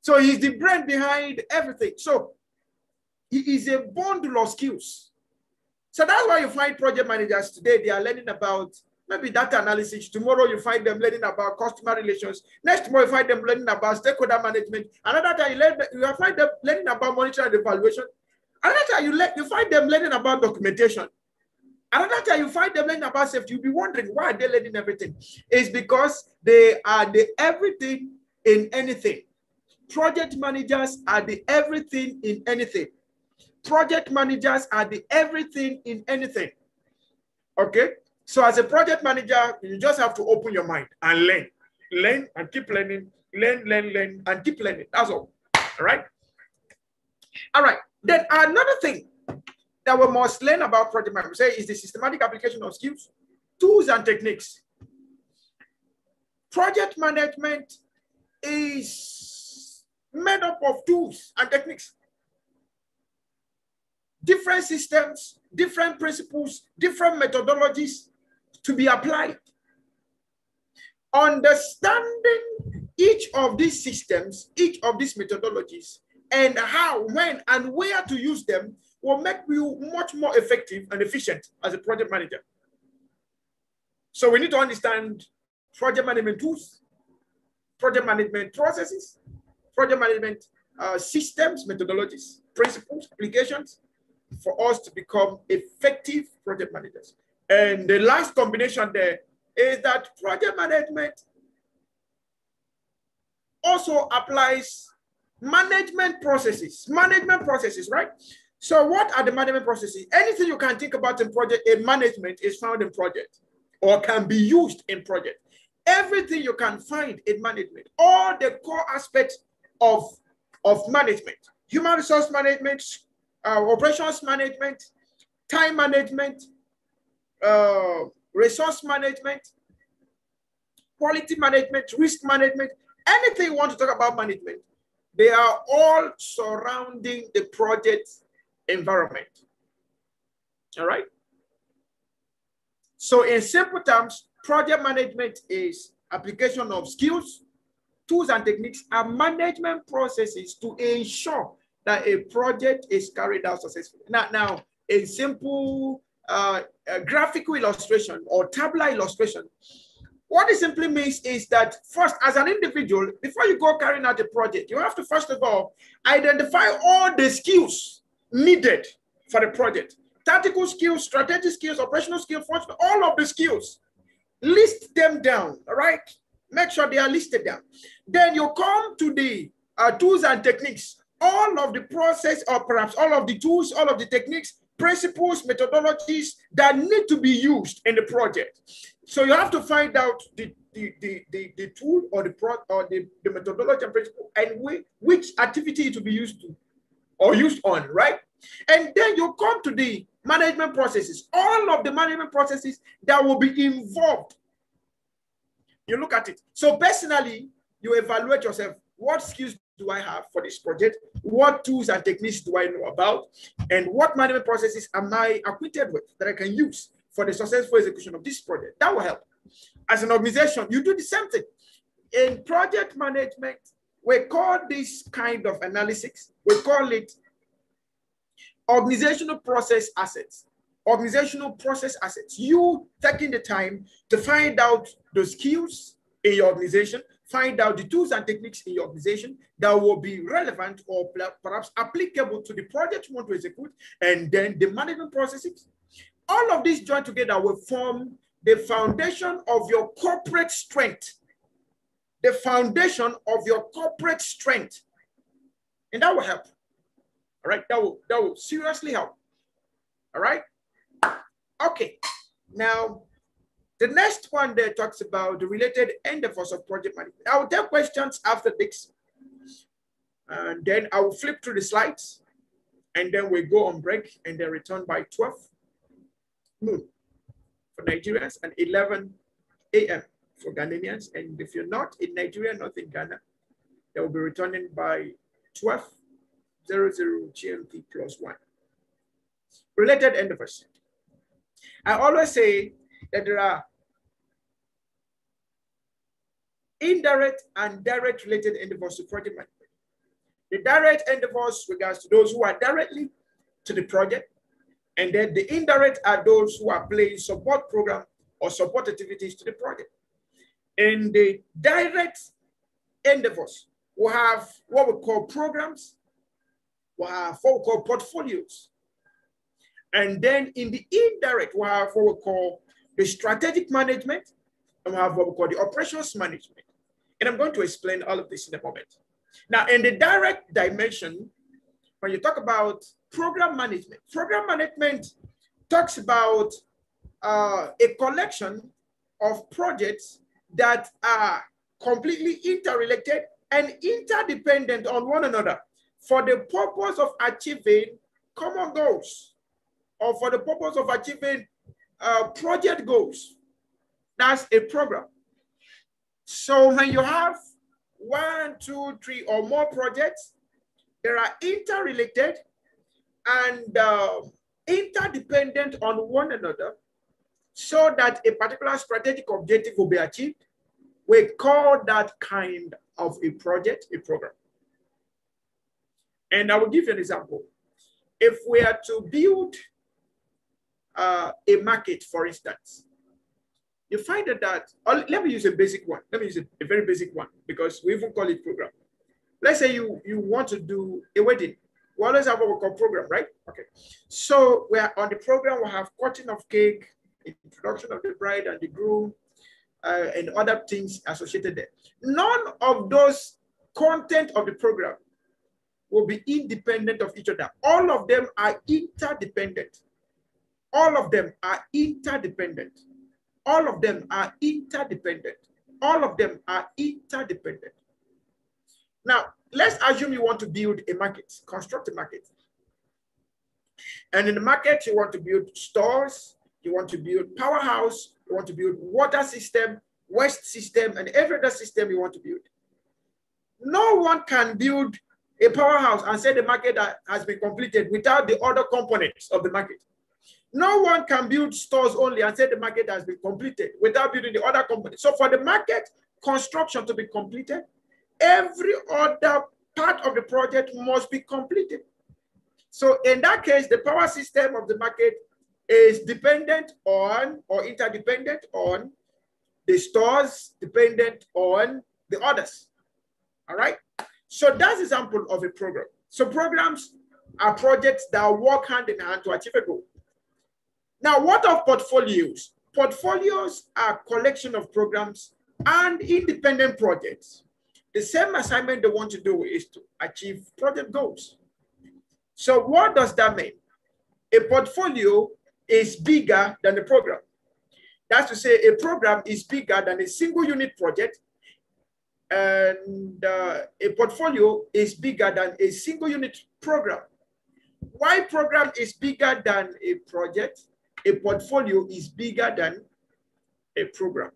So he's the brain behind everything. So he is a bundle of skills. So that's why you find project managers today, they are learning about maybe data analysis. Tomorrow you find them learning about customer relations. Next tomorrow you find them learning about stakeholder management. Another time you, learn, you find them learning about monitoring and evaluation. Another time you, you find them learning about documentation. Another time you find them learning about safety. You'll be wondering why are they learning everything? It's because they are the everything in anything. Project managers are the everything in anything. Project managers are the everything in anything. Okay? So as a project manager, you just have to open your mind and learn, learn and keep learning, learn, learn, learn, and keep learning. That's all. All right. All right. Then another thing that we must learn about project management say is the systematic application of skills, tools, and techniques. Project management is made up of tools and techniques. Different systems, different principles, different methodologies to be applied. Understanding each of these systems, each of these methodologies, and how, when, and where to use them will make you much more effective and efficient as a project manager. So we need to understand project management tools, project management processes, project management uh, systems, methodologies, principles, applications for us to become effective project managers. And the last combination there is that project management also applies management processes, management processes, right? So what are the management processes? Anything you can think about in project, in management is found in project or can be used in project. Everything you can find in management, all the core aspects of, of management, human resource management, uh, operations management, time management, uh, resource management, quality management, risk management, anything you want to talk about management, they are all surrounding the project environment. All right. So in simple terms, project management is application of skills, tools and techniques and management processes to ensure that a project is carried out successfully. Now, now a simple uh, a graphical illustration or tabular illustration, what it simply means is that first, as an individual, before you go carrying out a project, you have to first of all identify all the skills needed for the project. Tactical skills, strategic skills, operational skills, all of the skills. List them down, all right? Make sure they are listed down. Then you come to the uh, tools and techniques. All of the process, or perhaps all of the tools, all of the techniques, principles, methodologies that need to be used in the project. So you have to find out the, the, the, the, the tool or the pro, or the, the methodology and principle and which activity to be used to or used on, right? And then you come to the management processes, all of the management processes that will be involved. You look at it. So personally, you evaluate yourself. What skills do I have for this project? What tools and techniques do I know about? And what management processes am I acquainted with that I can use for the successful execution of this project? That will help. As an organization, you do the same thing. In project management, we call this kind of analysis, we call it organizational process assets. Organizational process assets. You taking the time to find out the skills in your organization, find out the tools and techniques in your organization that will be relevant or perhaps applicable to the project you want to execute, and then the management processes. All of these joined together will form the foundation of your corporate strength the foundation of your corporate strength. And that will help. All right, that will, that will seriously help. All right. Okay. Now, the next one there talks about the related endeavors of us of project management. I will take questions after this. And then I will flip through the slides. And then we go on break and then return by 12 noon for Nigerians and 11 a.m for Ghanaians. And if you're not in Nigeria, not in Ghana, they will be returning by 12 00 GMT plus one. Related endeavors. I always say that there are indirect and direct related endeavors to project management. The direct endeavors regards to those who are directly to the project, and then the indirect are those who are playing support program or support activities to the project. And the direct endeavors, we have what we call programs, we have what we call portfolios. And then in the indirect, we have what we call the strategic management, and we have what we call the operations management. And I'm going to explain all of this in a moment. Now, in the direct dimension, when you talk about program management, program management talks about uh, a collection of projects that are completely interrelated and interdependent on one another. for the purpose of achieving common goals or for the purpose of achieving uh, project goals. That's a program. So when you have one, two, three, or more projects, they are interrelated and uh, interdependent on one another so that a particular strategic objective will be achieved. We call that kind of a project a program. And I will give you an example. If we are to build uh, a market, for instance, you find that, that let me use a basic one. Let me use a, a, very basic one because we even call it program. Let's say you, you want to do a wedding. We always have what we call program, right? Okay. So we are on the program, we have cutting of cake, introduction of the bride and the groom, uh, and other things associated there. None of those content of the program will be independent of each other. All of them are interdependent. All of them are interdependent. All of them are interdependent. All of them are interdependent. Now, let's assume you want to build a market, construct a market. And in the market, you want to build stores, you want to build powerhouse, you want to build water system, waste system, and every other system you want to build. No one can build a powerhouse and say the market has been completed without the other components of the market. No one can build stores only and say the market has been completed without building the other components. So for the market construction to be completed, every other part of the project must be completed. So in that case, the power system of the market is dependent on or interdependent on the stores, dependent on the others. All right. So that's example of a program. So programs are projects that work hand in hand to achieve a goal. Now, what of portfolios? Portfolios are collection of programs and independent projects. The same assignment they want to do is to achieve project goals. So what does that mean? A portfolio is bigger than a program. That's to say a program is bigger than a single unit project and uh, a portfolio is bigger than a single unit program. Why program is bigger than a project? A portfolio is bigger than a program.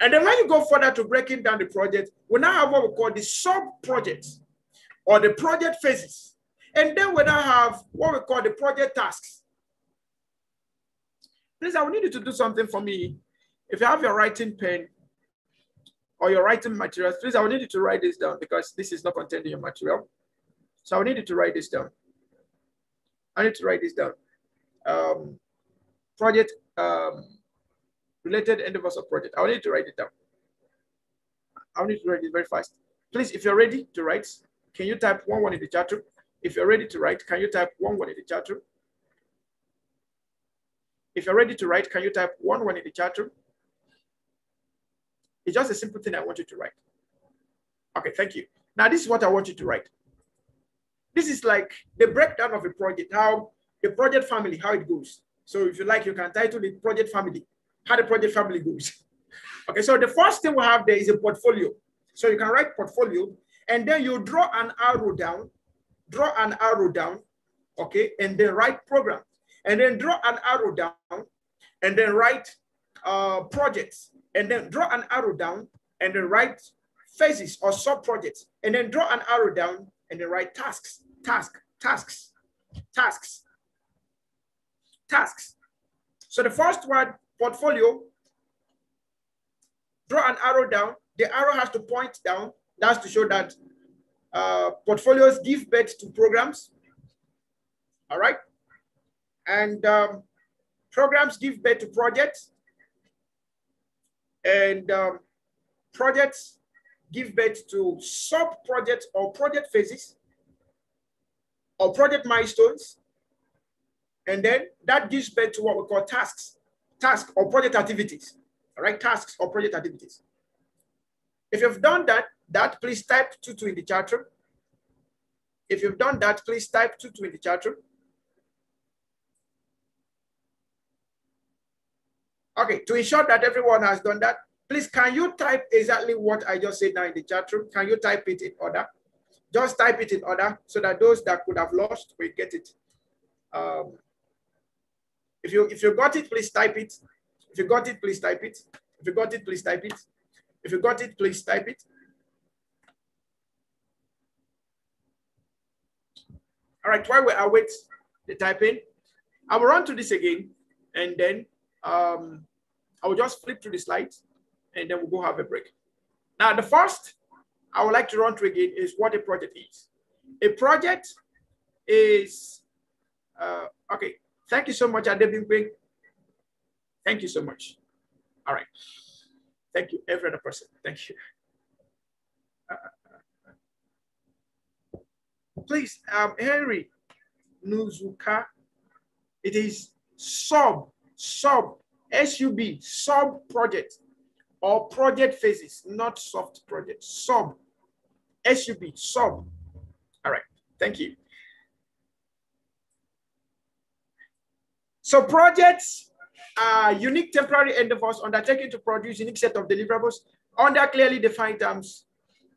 And then when you go further to breaking down the project, we now have what we call the sub-projects or the project phases. And then we now have what we call the project tasks. Please, I will need you to do something for me. If you have your writing pen, or your writing materials, please, I will need you to write this down because this is not contained in your material. So I will need you to write this down. I need to write this down. Um, project um, related endeavors of project. I will need to write it down. I will need to write it very fast. Please, if you're ready to write, can you type one one in the chat room? If you're ready to write, can you type one one in the chat room? If you're ready to write, can you type one one in the chat room? It's just a simple thing I want you to write. Okay, thank you. Now, this is what I want you to write. This is like the breakdown of a project, how the project family, how it goes. So if you like, you can title it project family, how the project family goes. [laughs] Okay, so the first thing we have there is a portfolio. So you can write portfolio and then you draw an arrow down, draw an arrow down, okay, and then write program. And then draw an arrow down and then write uh, projects and then draw an arrow down and then write phases or sub-projects and then draw an arrow down and then write tasks, task, tasks, tasks, tasks. So the first one, portfolio, draw an arrow down. The arrow has to point down. That's to show that uh, portfolios give birth to programs. All right. And um, programs give birth to projects. And um, projects give birth to sub-projects or project phases or project milestones. And then that gives birth to what we call tasks, tasks or project activities, all right? Tasks or project activities. If you've done that, that please type 22 in the chat room. If you've done that, please type 22 in the chat room. Okay, to ensure that everyone has done that, please can you type exactly what I just said now in the chat room? Can you type it in order? just type it in order so that those that could have lost will get it. Um, if you if you got it, please type it. If you got it, please type it. If you got it, please type it. If you got it, please type it. All right, while we await the typing, I will run through this again, and then um, I will just flip through the slides, and then we'll go have a break. Now, the first I would like to run through again is what a project is. A project is, uh, okay, thank you so much, Adebimpe. Thank you so much. All right. Thank you, every other person. Thank you. Uh, please, um, Henry Nuzuka, it is sub, sub, SUB, sub project or project phases, not soft project, sub, SUB, sub. All right, thank you. So projects are unique temporary endeavors undertaken to produce unique set of deliverables under clearly defined terms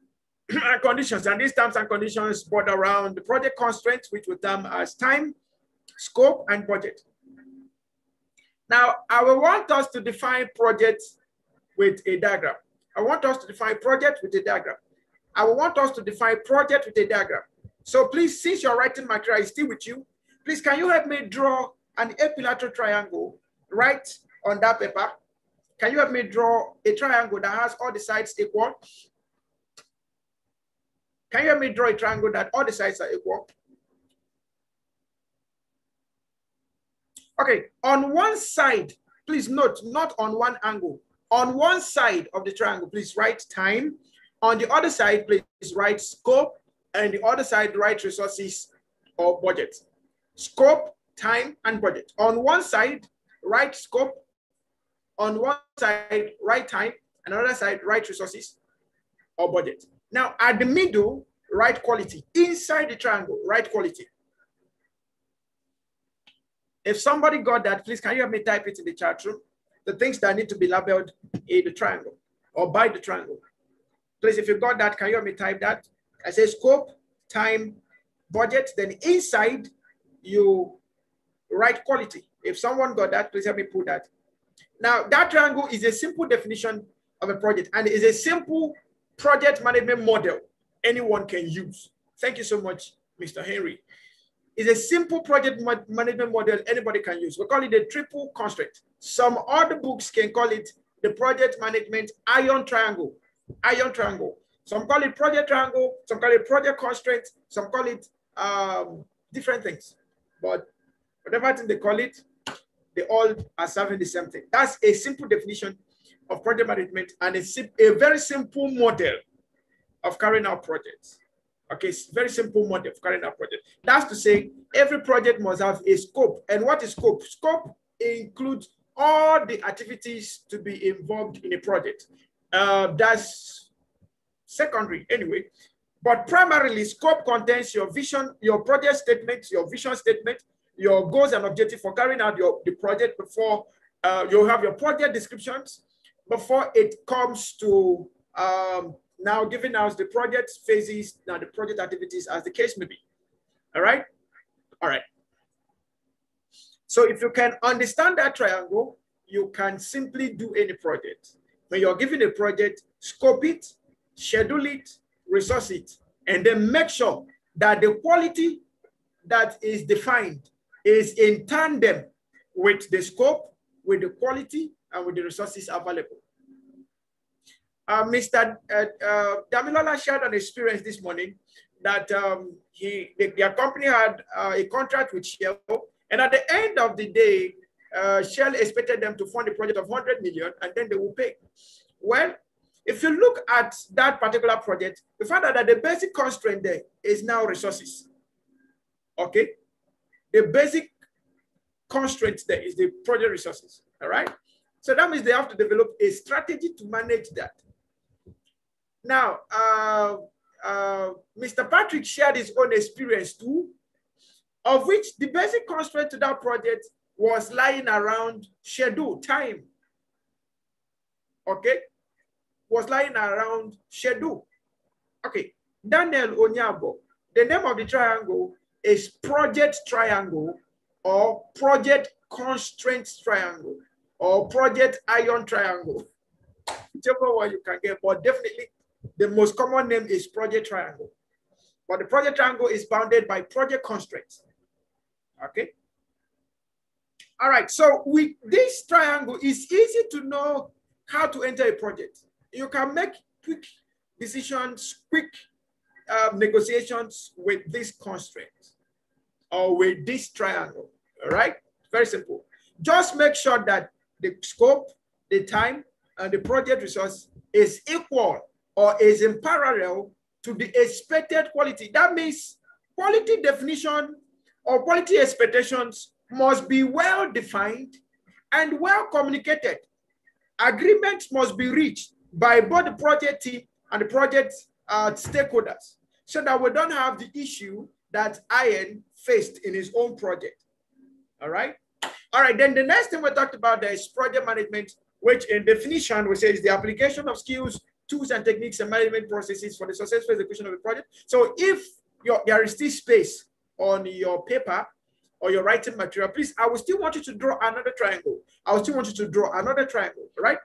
[clears throat] and conditions. And these terms and conditions border around the project constraints, which we term as time, scope, and budget. Now, I will want us to define projects with a diagram. I want us to define project with a diagram. I will want us to define project with a diagram. So please, since your writing material is still with you, please can you help me draw an equilateral triangle right on that paper? Can you help me draw a triangle that has all the sides equal? Can you help me draw a triangle that all the sides are equal? Okay, on one side, please note, not on one angle. On one side of the triangle, please write time. On the other side, please write scope. And the other side, write resources or budget. Scope, time, and budget. On one side, write scope. On one side, write time. Another side, write resources or budget. Now, at the middle, write quality. Inside the triangle, write quality. If somebody got that, please can you help me type it in the chat room? the things that need to be labeled in the triangle or by the triangle. Please, if you got that, can you help me type that? I say scope, time, budget, then inside you write quality. If someone got that, please help me put that. Now, that triangle is a simple definition of a project and is a simple project management model anyone can use. Thank you so much, Mr. Henry. It's a simple project management model anybody can use. We call it the triple constraint. Some other books can call it the project management iron triangle. Iron triangle. Some call it project triangle, some call it project constraint, some call it um, different things. But whatever thing they call it, they all are serving the same thing. That's a simple definition of project management and a, a very simple model of carrying out projects. Okay, it's very simple model of carrying out project. That's to say, every project must have a scope. And what is scope? Scope includes all the activities to be involved in a project. Uh, that's secondary anyway. But primarily, scope contains your vision, your project statement, your vision statement, your goals and objectives for carrying out your the project before uh, you have your project descriptions before it comes to um, now giving us the project phases, now the project activities as the case may be. All right? All right. So if you can understand that triangle, you can simply do any project. When you're given a project, scope it, schedule it, resource it, and then make sure that the quality that is defined is in tandem with the scope, with the quality, and with the resources available. Uh, Mr. Uh, uh, Damilola shared an experience this morning that um, he, the, their company had uh, a contract with Shell and at the end of the day, uh, Shell expected them to fund a project of 100 million and then they will pay. Well, if you look at that particular project, you find out that the basic constraint there is now resources. Okay? The basic constraint there is the project resources. All right? So that means they have to develop a strategy to manage that. Now, uh, uh, Mr. Patrick shared his own experience too of which the basic constraint to that project was lying around schedule, time. Okay? Was lying around schedule. Okay. Daniel Onyabo, the name of the triangle is Project Triangle or Project Constraint Triangle or Project Iron Triangle. Whichever one you can get, but definitely the most common name is Project Triangle. But the Project Triangle is bounded by project constraints. Okay. All right, so with this triangle, it's easy to know how to enter a project. You can make quick decisions, quick uh, negotiations with this constraint or with this triangle, all right? Very simple. Just make sure that the scope, the time, and the project resource is equal or is in parallel to the expected quality. That means quality definition or quality expectations must be well defined and well communicated. Agreements must be reached by both the project team and the project uh, stakeholders so that we don't have the issue that Ian faced in his own project. All right. All right. Then the next thing we talked about there is project management, which in definition we say is the application of skills, tools, and techniques and management processes for the successful execution of a project. So if there is still space on your paper or your writing material, please, I will still want you to draw another triangle. I will still want you to draw another triangle, right?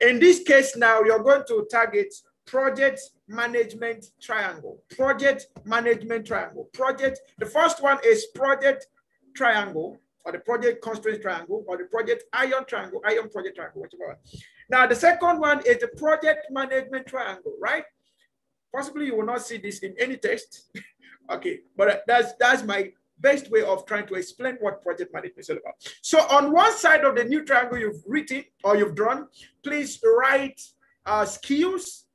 In this case now, you're going to target project management triangle, project management triangle, project, the first one is project triangle, or the project constraint triangle, or the project iron triangle, iron project triangle, whichever Now, the second one is the project management triangle, right? Possibly you will not see this in any text. [laughs] okay, but that's, that's my best way of trying to explain what project management is all about. So on one side of the new triangle you've written or you've drawn, please write uh, skills.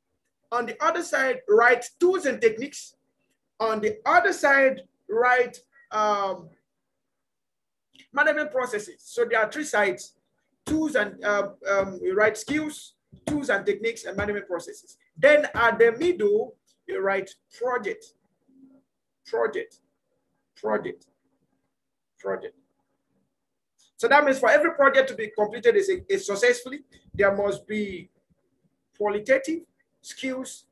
On the other side, write tools and techniques. On the other side, write um, management processes. So there are three sides, tools and uh, um, you write skills, tools and techniques, and management processes. Then at the middle, you write project, project, project, project. So that means for every project to be completed is, is successfully, there must be qualitative skills,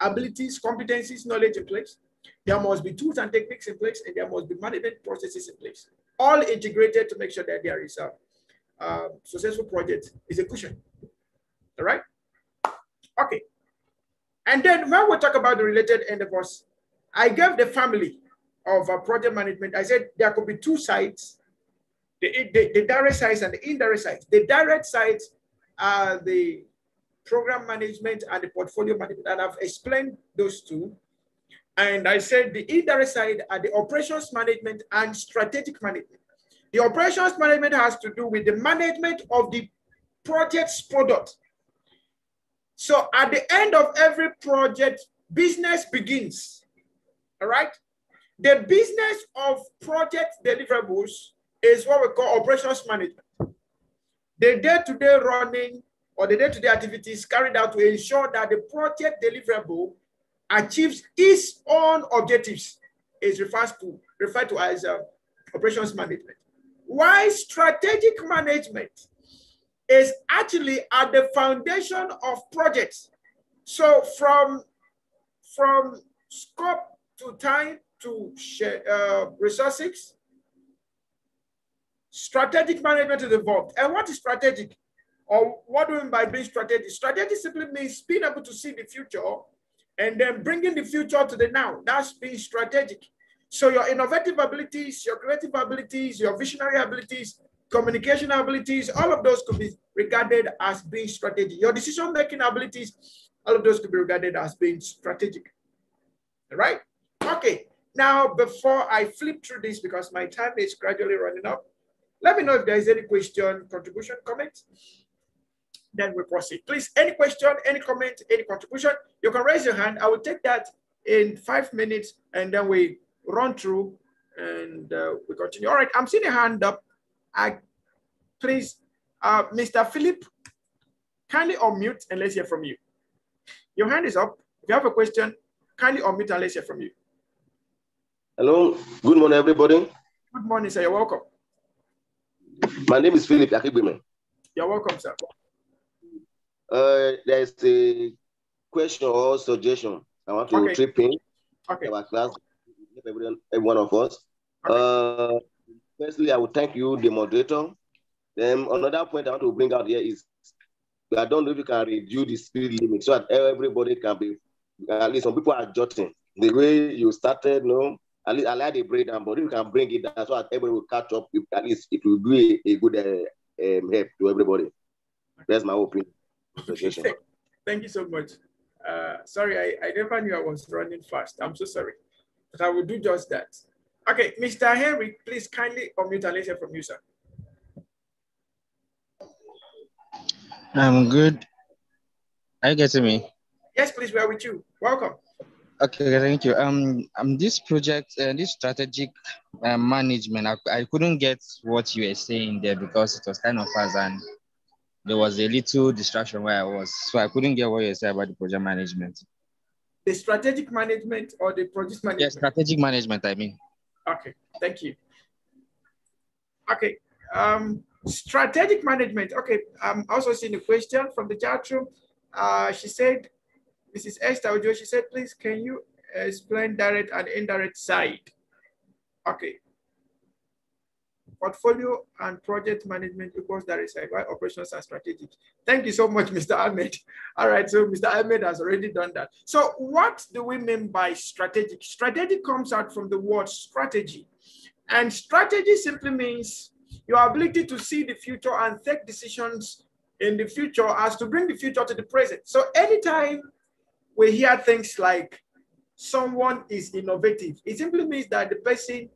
abilities, competencies, knowledge in place. There must be tools and techniques in place, and there must be management processes in place, all integrated to make sure that there is a, a successful project execution. All right? Okay. And then when we talk about the related endeavors, I gave the family of uh, project management, I said there could be two sides, the, the, the direct sides and the indirect sides. The direct sides are the program management and the portfolio management, and I've explained those two. And I said the indirect side are the operations management and strategic management. The operations management has to do with the management of the project's product. So at the end of every project, business begins. All right. The business of project deliverables is what we call operations management. The day-to-day running or the day-to-day activities carried out to ensure that the project deliverable achieves its own objectives is referred to, referred to as uh, operations management. Why strategic management is actually at the foundation of projects. So from, from scope to time to uh, resources. Strategic management is involved. And what is strategic? Or what do we mean by being strategic? Strategic simply means being able to see the future and then bringing the future to the now. That's being strategic. So your innovative abilities, your creative abilities, your visionary abilities, communication abilities, all of those could be regarded as being strategic. Your decision-making abilities, all of those could be regarded as being strategic. All right? Okay. Now, before I flip through this, because my time is gradually running up, let me know if there is any question, contribution, comment. Then we proceed. Please, any question, any comment, any contribution, you can raise your hand. I will take that in five minutes and then we run through and uh, we continue. All right, I'm seeing a hand up. I, please, uh, Mr. Philip, kindly unmute and let's hear from you. Your hand is up. If you have a question, kindly unmute and let's hear from you. Hello, good morning, everybody. Good morning, sir. You're welcome. My name is Philip Yakibime. You're welcome, sir. Uh, there's a question or suggestion. I want to Okay. trip in Okay. our class, everyone, every one of us. Uh, firstly, I would thank you, the moderator. Then another point I want to bring out here is I don't know if you can reduce the speed limit so that everybody can be, at least some people are jotting. The way you started, no, at least I like the breakdown, but if you can bring it down so that everybody will catch up, if- at least it will be a, a good uh, um, help to everybody. That's my opinion. Appreciation. Thank- Thank you so much. Uh, sorry, I, I never knew I was running fast. I'm so sorry. But I will do just that. Okay, Mr. Henry, please kindly unmute and let's from you, sir. I'm good. Are you getting me? Yes, please, we are with you. Welcome. Okay, thank you. Um, um, this project, uh, this strategic uh, management, I, I couldn't get what you were saying there because it was kind of fast and there was a little distraction where I was, so I couldn't get what you said about the project management. The strategic management or the project Yeah, management? strategic management. I mean, Okay, thank you. Okay, um, strategic management. Okay, I'm also seeing a question from the chat room. Uh, she said, Mrs. Esther Ojo, she said, please, can you explain direct and indirect side? Okay. Portfolio and project management equals direct side, while operations are strategic. Thank you so much, [laughs] Mr. Ahmed. All right, so Mr. Ahmed has already done that. So what do we mean by strategic? Strategic comes out from the word strategy. And strategy simply means your ability to see the future and take decisions in the future as to bring the future to the present. So anytime we hear things like someone is innovative, it simply means that the person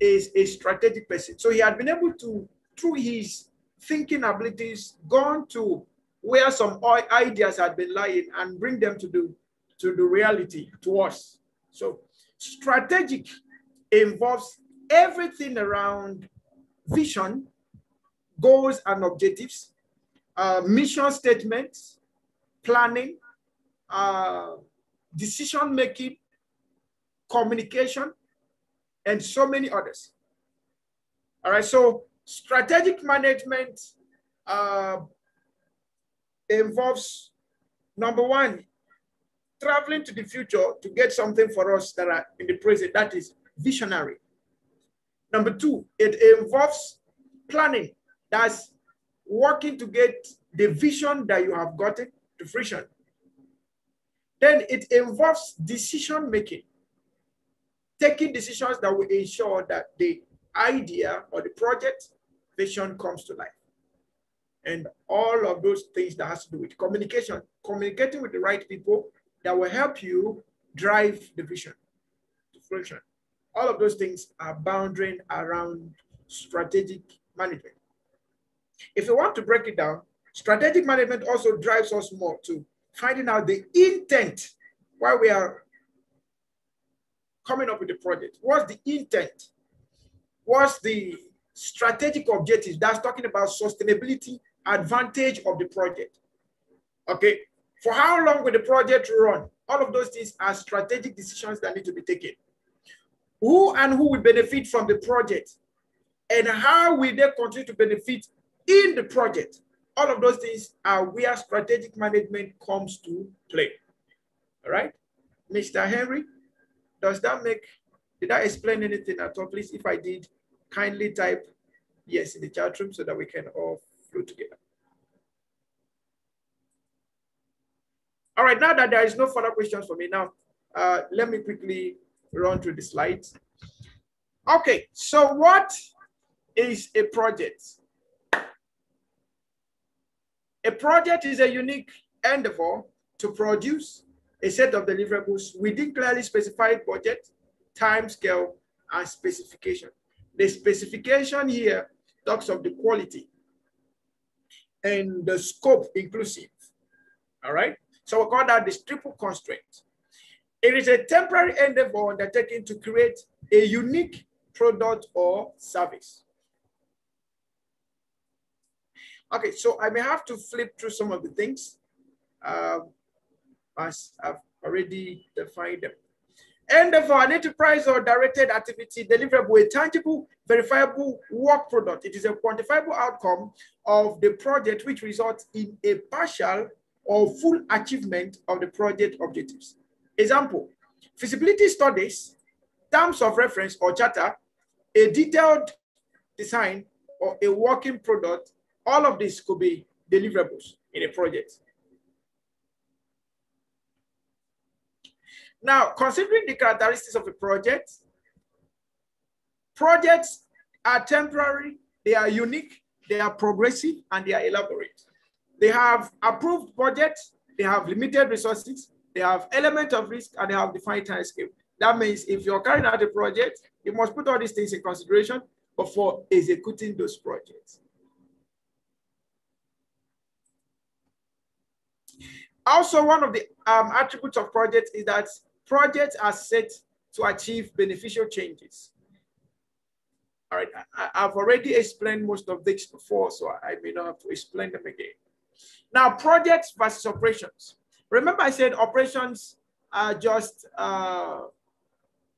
is a strategic person. So he had been able to, through his thinking abilities, gone to where some ideas had been lying and bring them to the to the reality to us. So strategic involves everything around vision, goals and objectives, uh, mission statements, planning, uh, decision making, communication, and so many others. All right, so strategic management uh, involves number one, traveling to the future to get something for us that are in the present, that is visionary. Number two, it involves planning, that's working to get the vision that you have gotten to fruition. Then it involves decision making, taking decisions that will ensure that the idea or the project vision comes to life. And all of those things that has to do with communication, communicating with the right people that will help you drive the vision to fruition. All of those things are bounding around strategic management. If you want to break it down, strategic management also drives us more to finding out the intent why we are coming up with the project. What's the intent? What's the strategic objective? That's talking about sustainability advantage of the project. Okay. For how long will the project run? All of those things are strategic decisions that need to be taken. Who and who will benefit from the project? And how will they continue to benefit in the project? All of those things are where strategic management comes to play. All right. Mr. Henry, does that make, did I explain anything at all? Please, if I did, kindly type yes in the chat room so that we can all flow together. All right, now that there is no further questions for me now, uh, let me quickly run through the slides. Okay, so what is a project? A project is a unique endeavor to produce a set of deliverables within clearly specified budget, time scale, and specification. The specification here talks of the quality and the scope inclusive. All right. So we call that the triple constraint. It is a temporary endeavor undertaken to create a unique product or service. Okay, so I may have to flip through some of the things um, as I've already defined them. Endeavor, an enterprise or directed activity deliverable, a tangible, verifiable work product. It is a quantifiable outcome of the project which results in a partial or full achievement of the project objectives. Example, feasibility studies, terms of reference or charter, a detailed design or a working product, all of this could be deliverables in a project. Now, considering the characteristics of a project, projects are temporary, they are unique, they are progressive, and they are elaborate. They have approved budgets, they have limited resources, they have element of risk, and they have defined time scale. That means if you're carrying out a project, you must put all these things in consideration before executing those projects. Also, one of the um, attributes of projects is that projects are set to achieve beneficial changes. All right, I, have already explained most of this before, so I may not have to explain them again. Now, projects versus operations. Remember I said operations are just uh,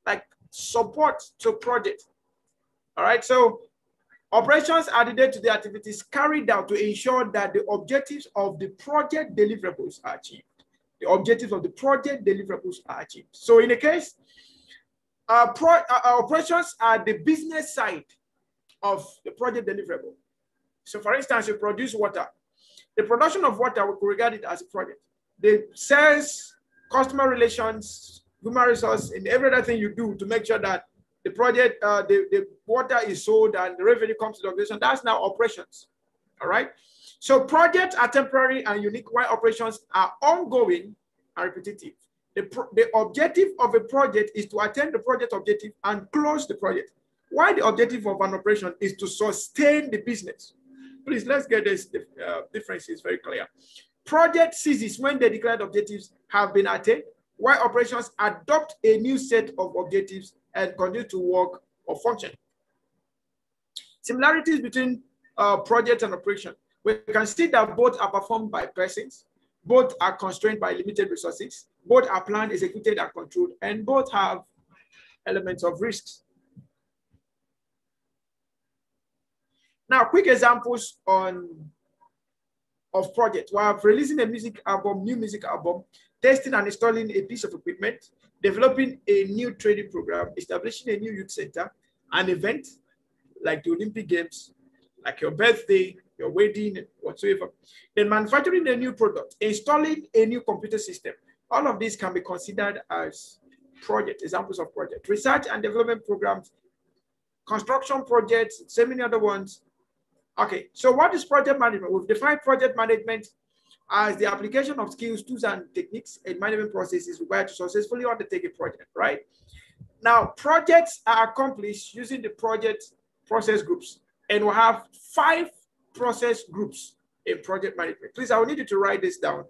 like support to project. All right, so operations are the day-to-day -day activities carried out to ensure that the objectives of the project deliverables are achieved. The objectives of the project deliverables are achieved. So in a case, our, our operations are the business side of the project deliverable. So for instance, you produce water. The production of water, we could regard it as a project. The sales, customer relations, human resource, and every other thing you do to make sure that the project, uh, the, the water is sold and the revenue comes to the organization, that's now operations, all right? So projects are temporary and unique, while operations are ongoing and repetitive. The, the objective of a project is to attain the project objective and close the project. Why the objective of an operation is to sustain the business. Please, let's get this uh, differences very clear. Project ceases when the declared objectives have been attained, while operations adopt a new set of objectives and continue to work or function. Similarities between uh, project and operation. We can see that both are performed by persons, both are constrained by limited resources, both are planned, executed, and controlled, and both have elements of risks. Now, quick examples on of projects. We have releasing a music album, new music album, testing and installing a piece of equipment, developing a new training program, establishing a new youth center, an event like the Olympic Games, like your birthday, your wedding, whatsoever. Then manufacturing a new product, installing a new computer system. All of these can be considered as project, examples of project. Research and development programs, construction projects, so many other ones. Okay, so what is project management? We've defined project management as the application of skills, tools, and techniques and management processes required to successfully undertake a project, right? Now, projects are accomplished using the project process groups, and we have five process groups in project management. Please, I will need you to write this down.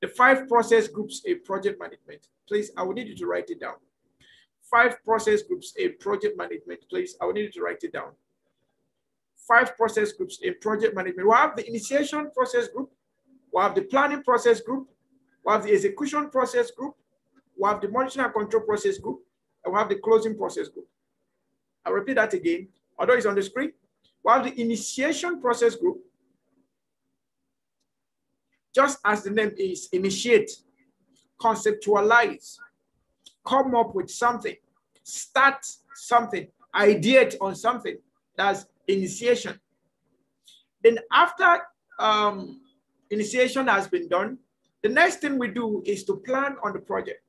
The five process groups in project management. Please, I will need you to write it down. Five process groups in project management. Please, I will need you to write it down. Five process groups in project management. We have the initiation process group, we have the planning process group, we have the execution process group, we have the monitoring and control process group, and we have the closing process group. I'll repeat that again, although it's on the screen. We have the initiation process group, just as the name is, initiate, conceptualize, come up with something, start something, ideate on something. That's initiation. Then after um, initiation has been done, the next thing we do is to plan on the project.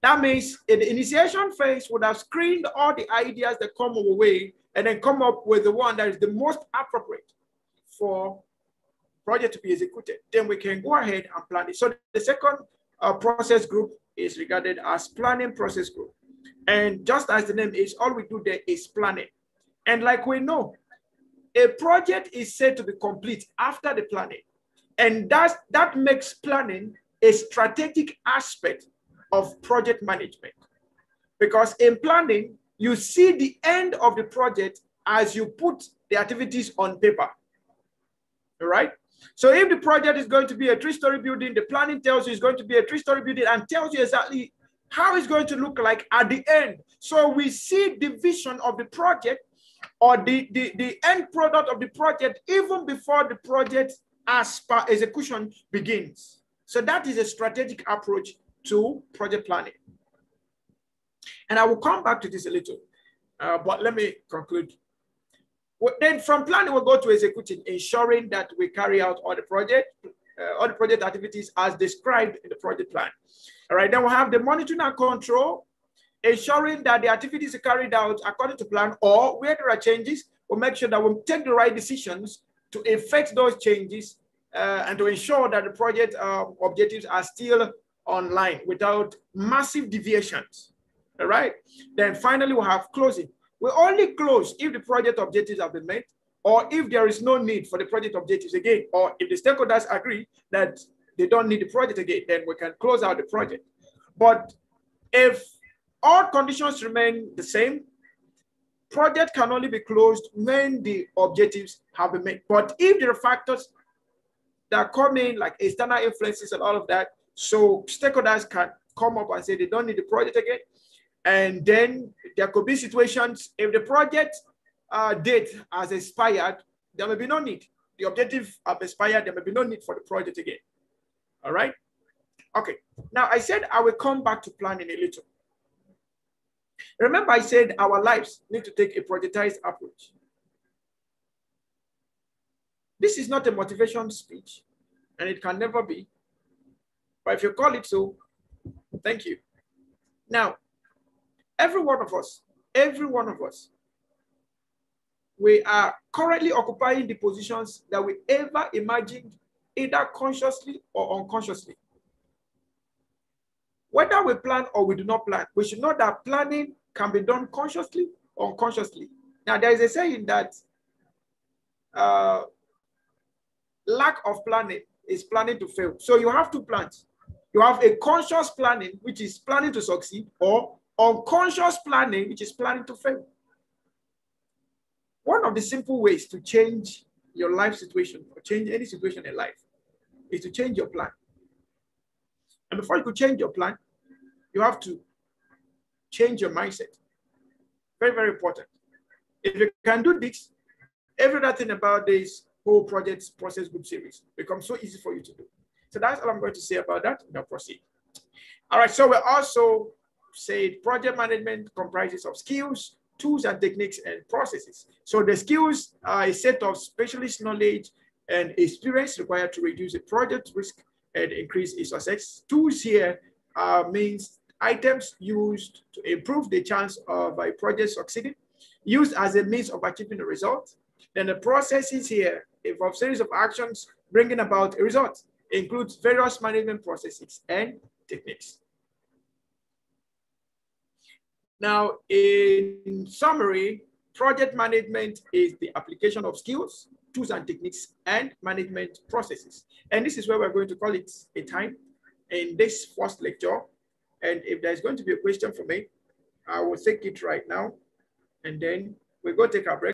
That means in the initiation phase would have screened all the ideas that come our way and then come up with the one that is the most appropriate for project to be executed. Then we can go ahead and plan it. So the second uh, process group is regarded as planning process group. And just as the name is, all we do there is planning. And like we know, a project is said to be complete after the planning. And that's, that makes planning a strategic aspect of project management. Because in planning, you see the end of the project as you put the activities on paper. All right? So if the project is going to be a three-story building, the planning tells you it's going to be a three-story building and tells you exactly how it's going to look like at the end. So we see the vision of the project or the, the, the end product of the project even before the project as per execution begins. So that is a strategic approach to project planning. And I will come back to this a little, uh, but let me conclude. Then from planning, we'll go to executing, ensuring that we carry out all the project, uh, all the project activities as described in the project plan. All right, then we'll have the monitoring and control, ensuring that the activities are carried out according to plan or where there are changes, we'll make sure that we take the right decisions to effect those changes uh, and to ensure that the project uh, objectives are still online without massive deviations. All right. Then finally, we have closing. We only close if the project objectives have been met or if there is no need for the project objectives again, or if the stakeholders agree that they don't need the project again, then we can close out the project. But if all conditions remain the same, project can only be closed when the objectives have been met. But if there are factors that come in, like external influences and all of that, so stakeholders can come up and say they don't need the project again. And then there could be situations if the project uh, date has expired, there may be no need. The objective have expired, there may be no need for the project again. All right. Okay. Now I said I will come back to planning a little. Remember, I said our lives need to take a projectized approach. This is not a motivation speech, and it can never be. But if you call it so, thank you. Now, every one of us, every one of us, we are currently occupying the positions that we ever imagined, either consciously or unconsciously. Whether we plan or we do not plan, we should know that planning can be done consciously or unconsciously. Now, there is a saying that uh, lack of planning is planning to fail. So you have two plans. You have a conscious planning, which is planning to succeed, or unconscious planning, which is planning to fail. One of the simple ways to change your life situation or change any situation in life is to change your plan. And before you could change your plan, you have to change your mindset. Very, very important. If you can do this, everything about this whole project process group series becomes so easy for you to do. So that's all I'm going to say about that. Now proceed. All right, so we're also said project management comprises of skills, tools and techniques and processes. So the skills are a set of specialist knowledge and experience required to reduce a project risk and increase its success. Tools here uh, means items used to improve the chance of a project succeeding, used as a means of achieving a result. Then the processes here involve series of actions bringing about a result, includes various management processes and techniques. Now, in summary, project management is the application of skills, tools and techniques, and management processes. And this is where we're going to call it a time in this first lecture. And if there's going to be a question for me, I will take it right now. And then we go take our break.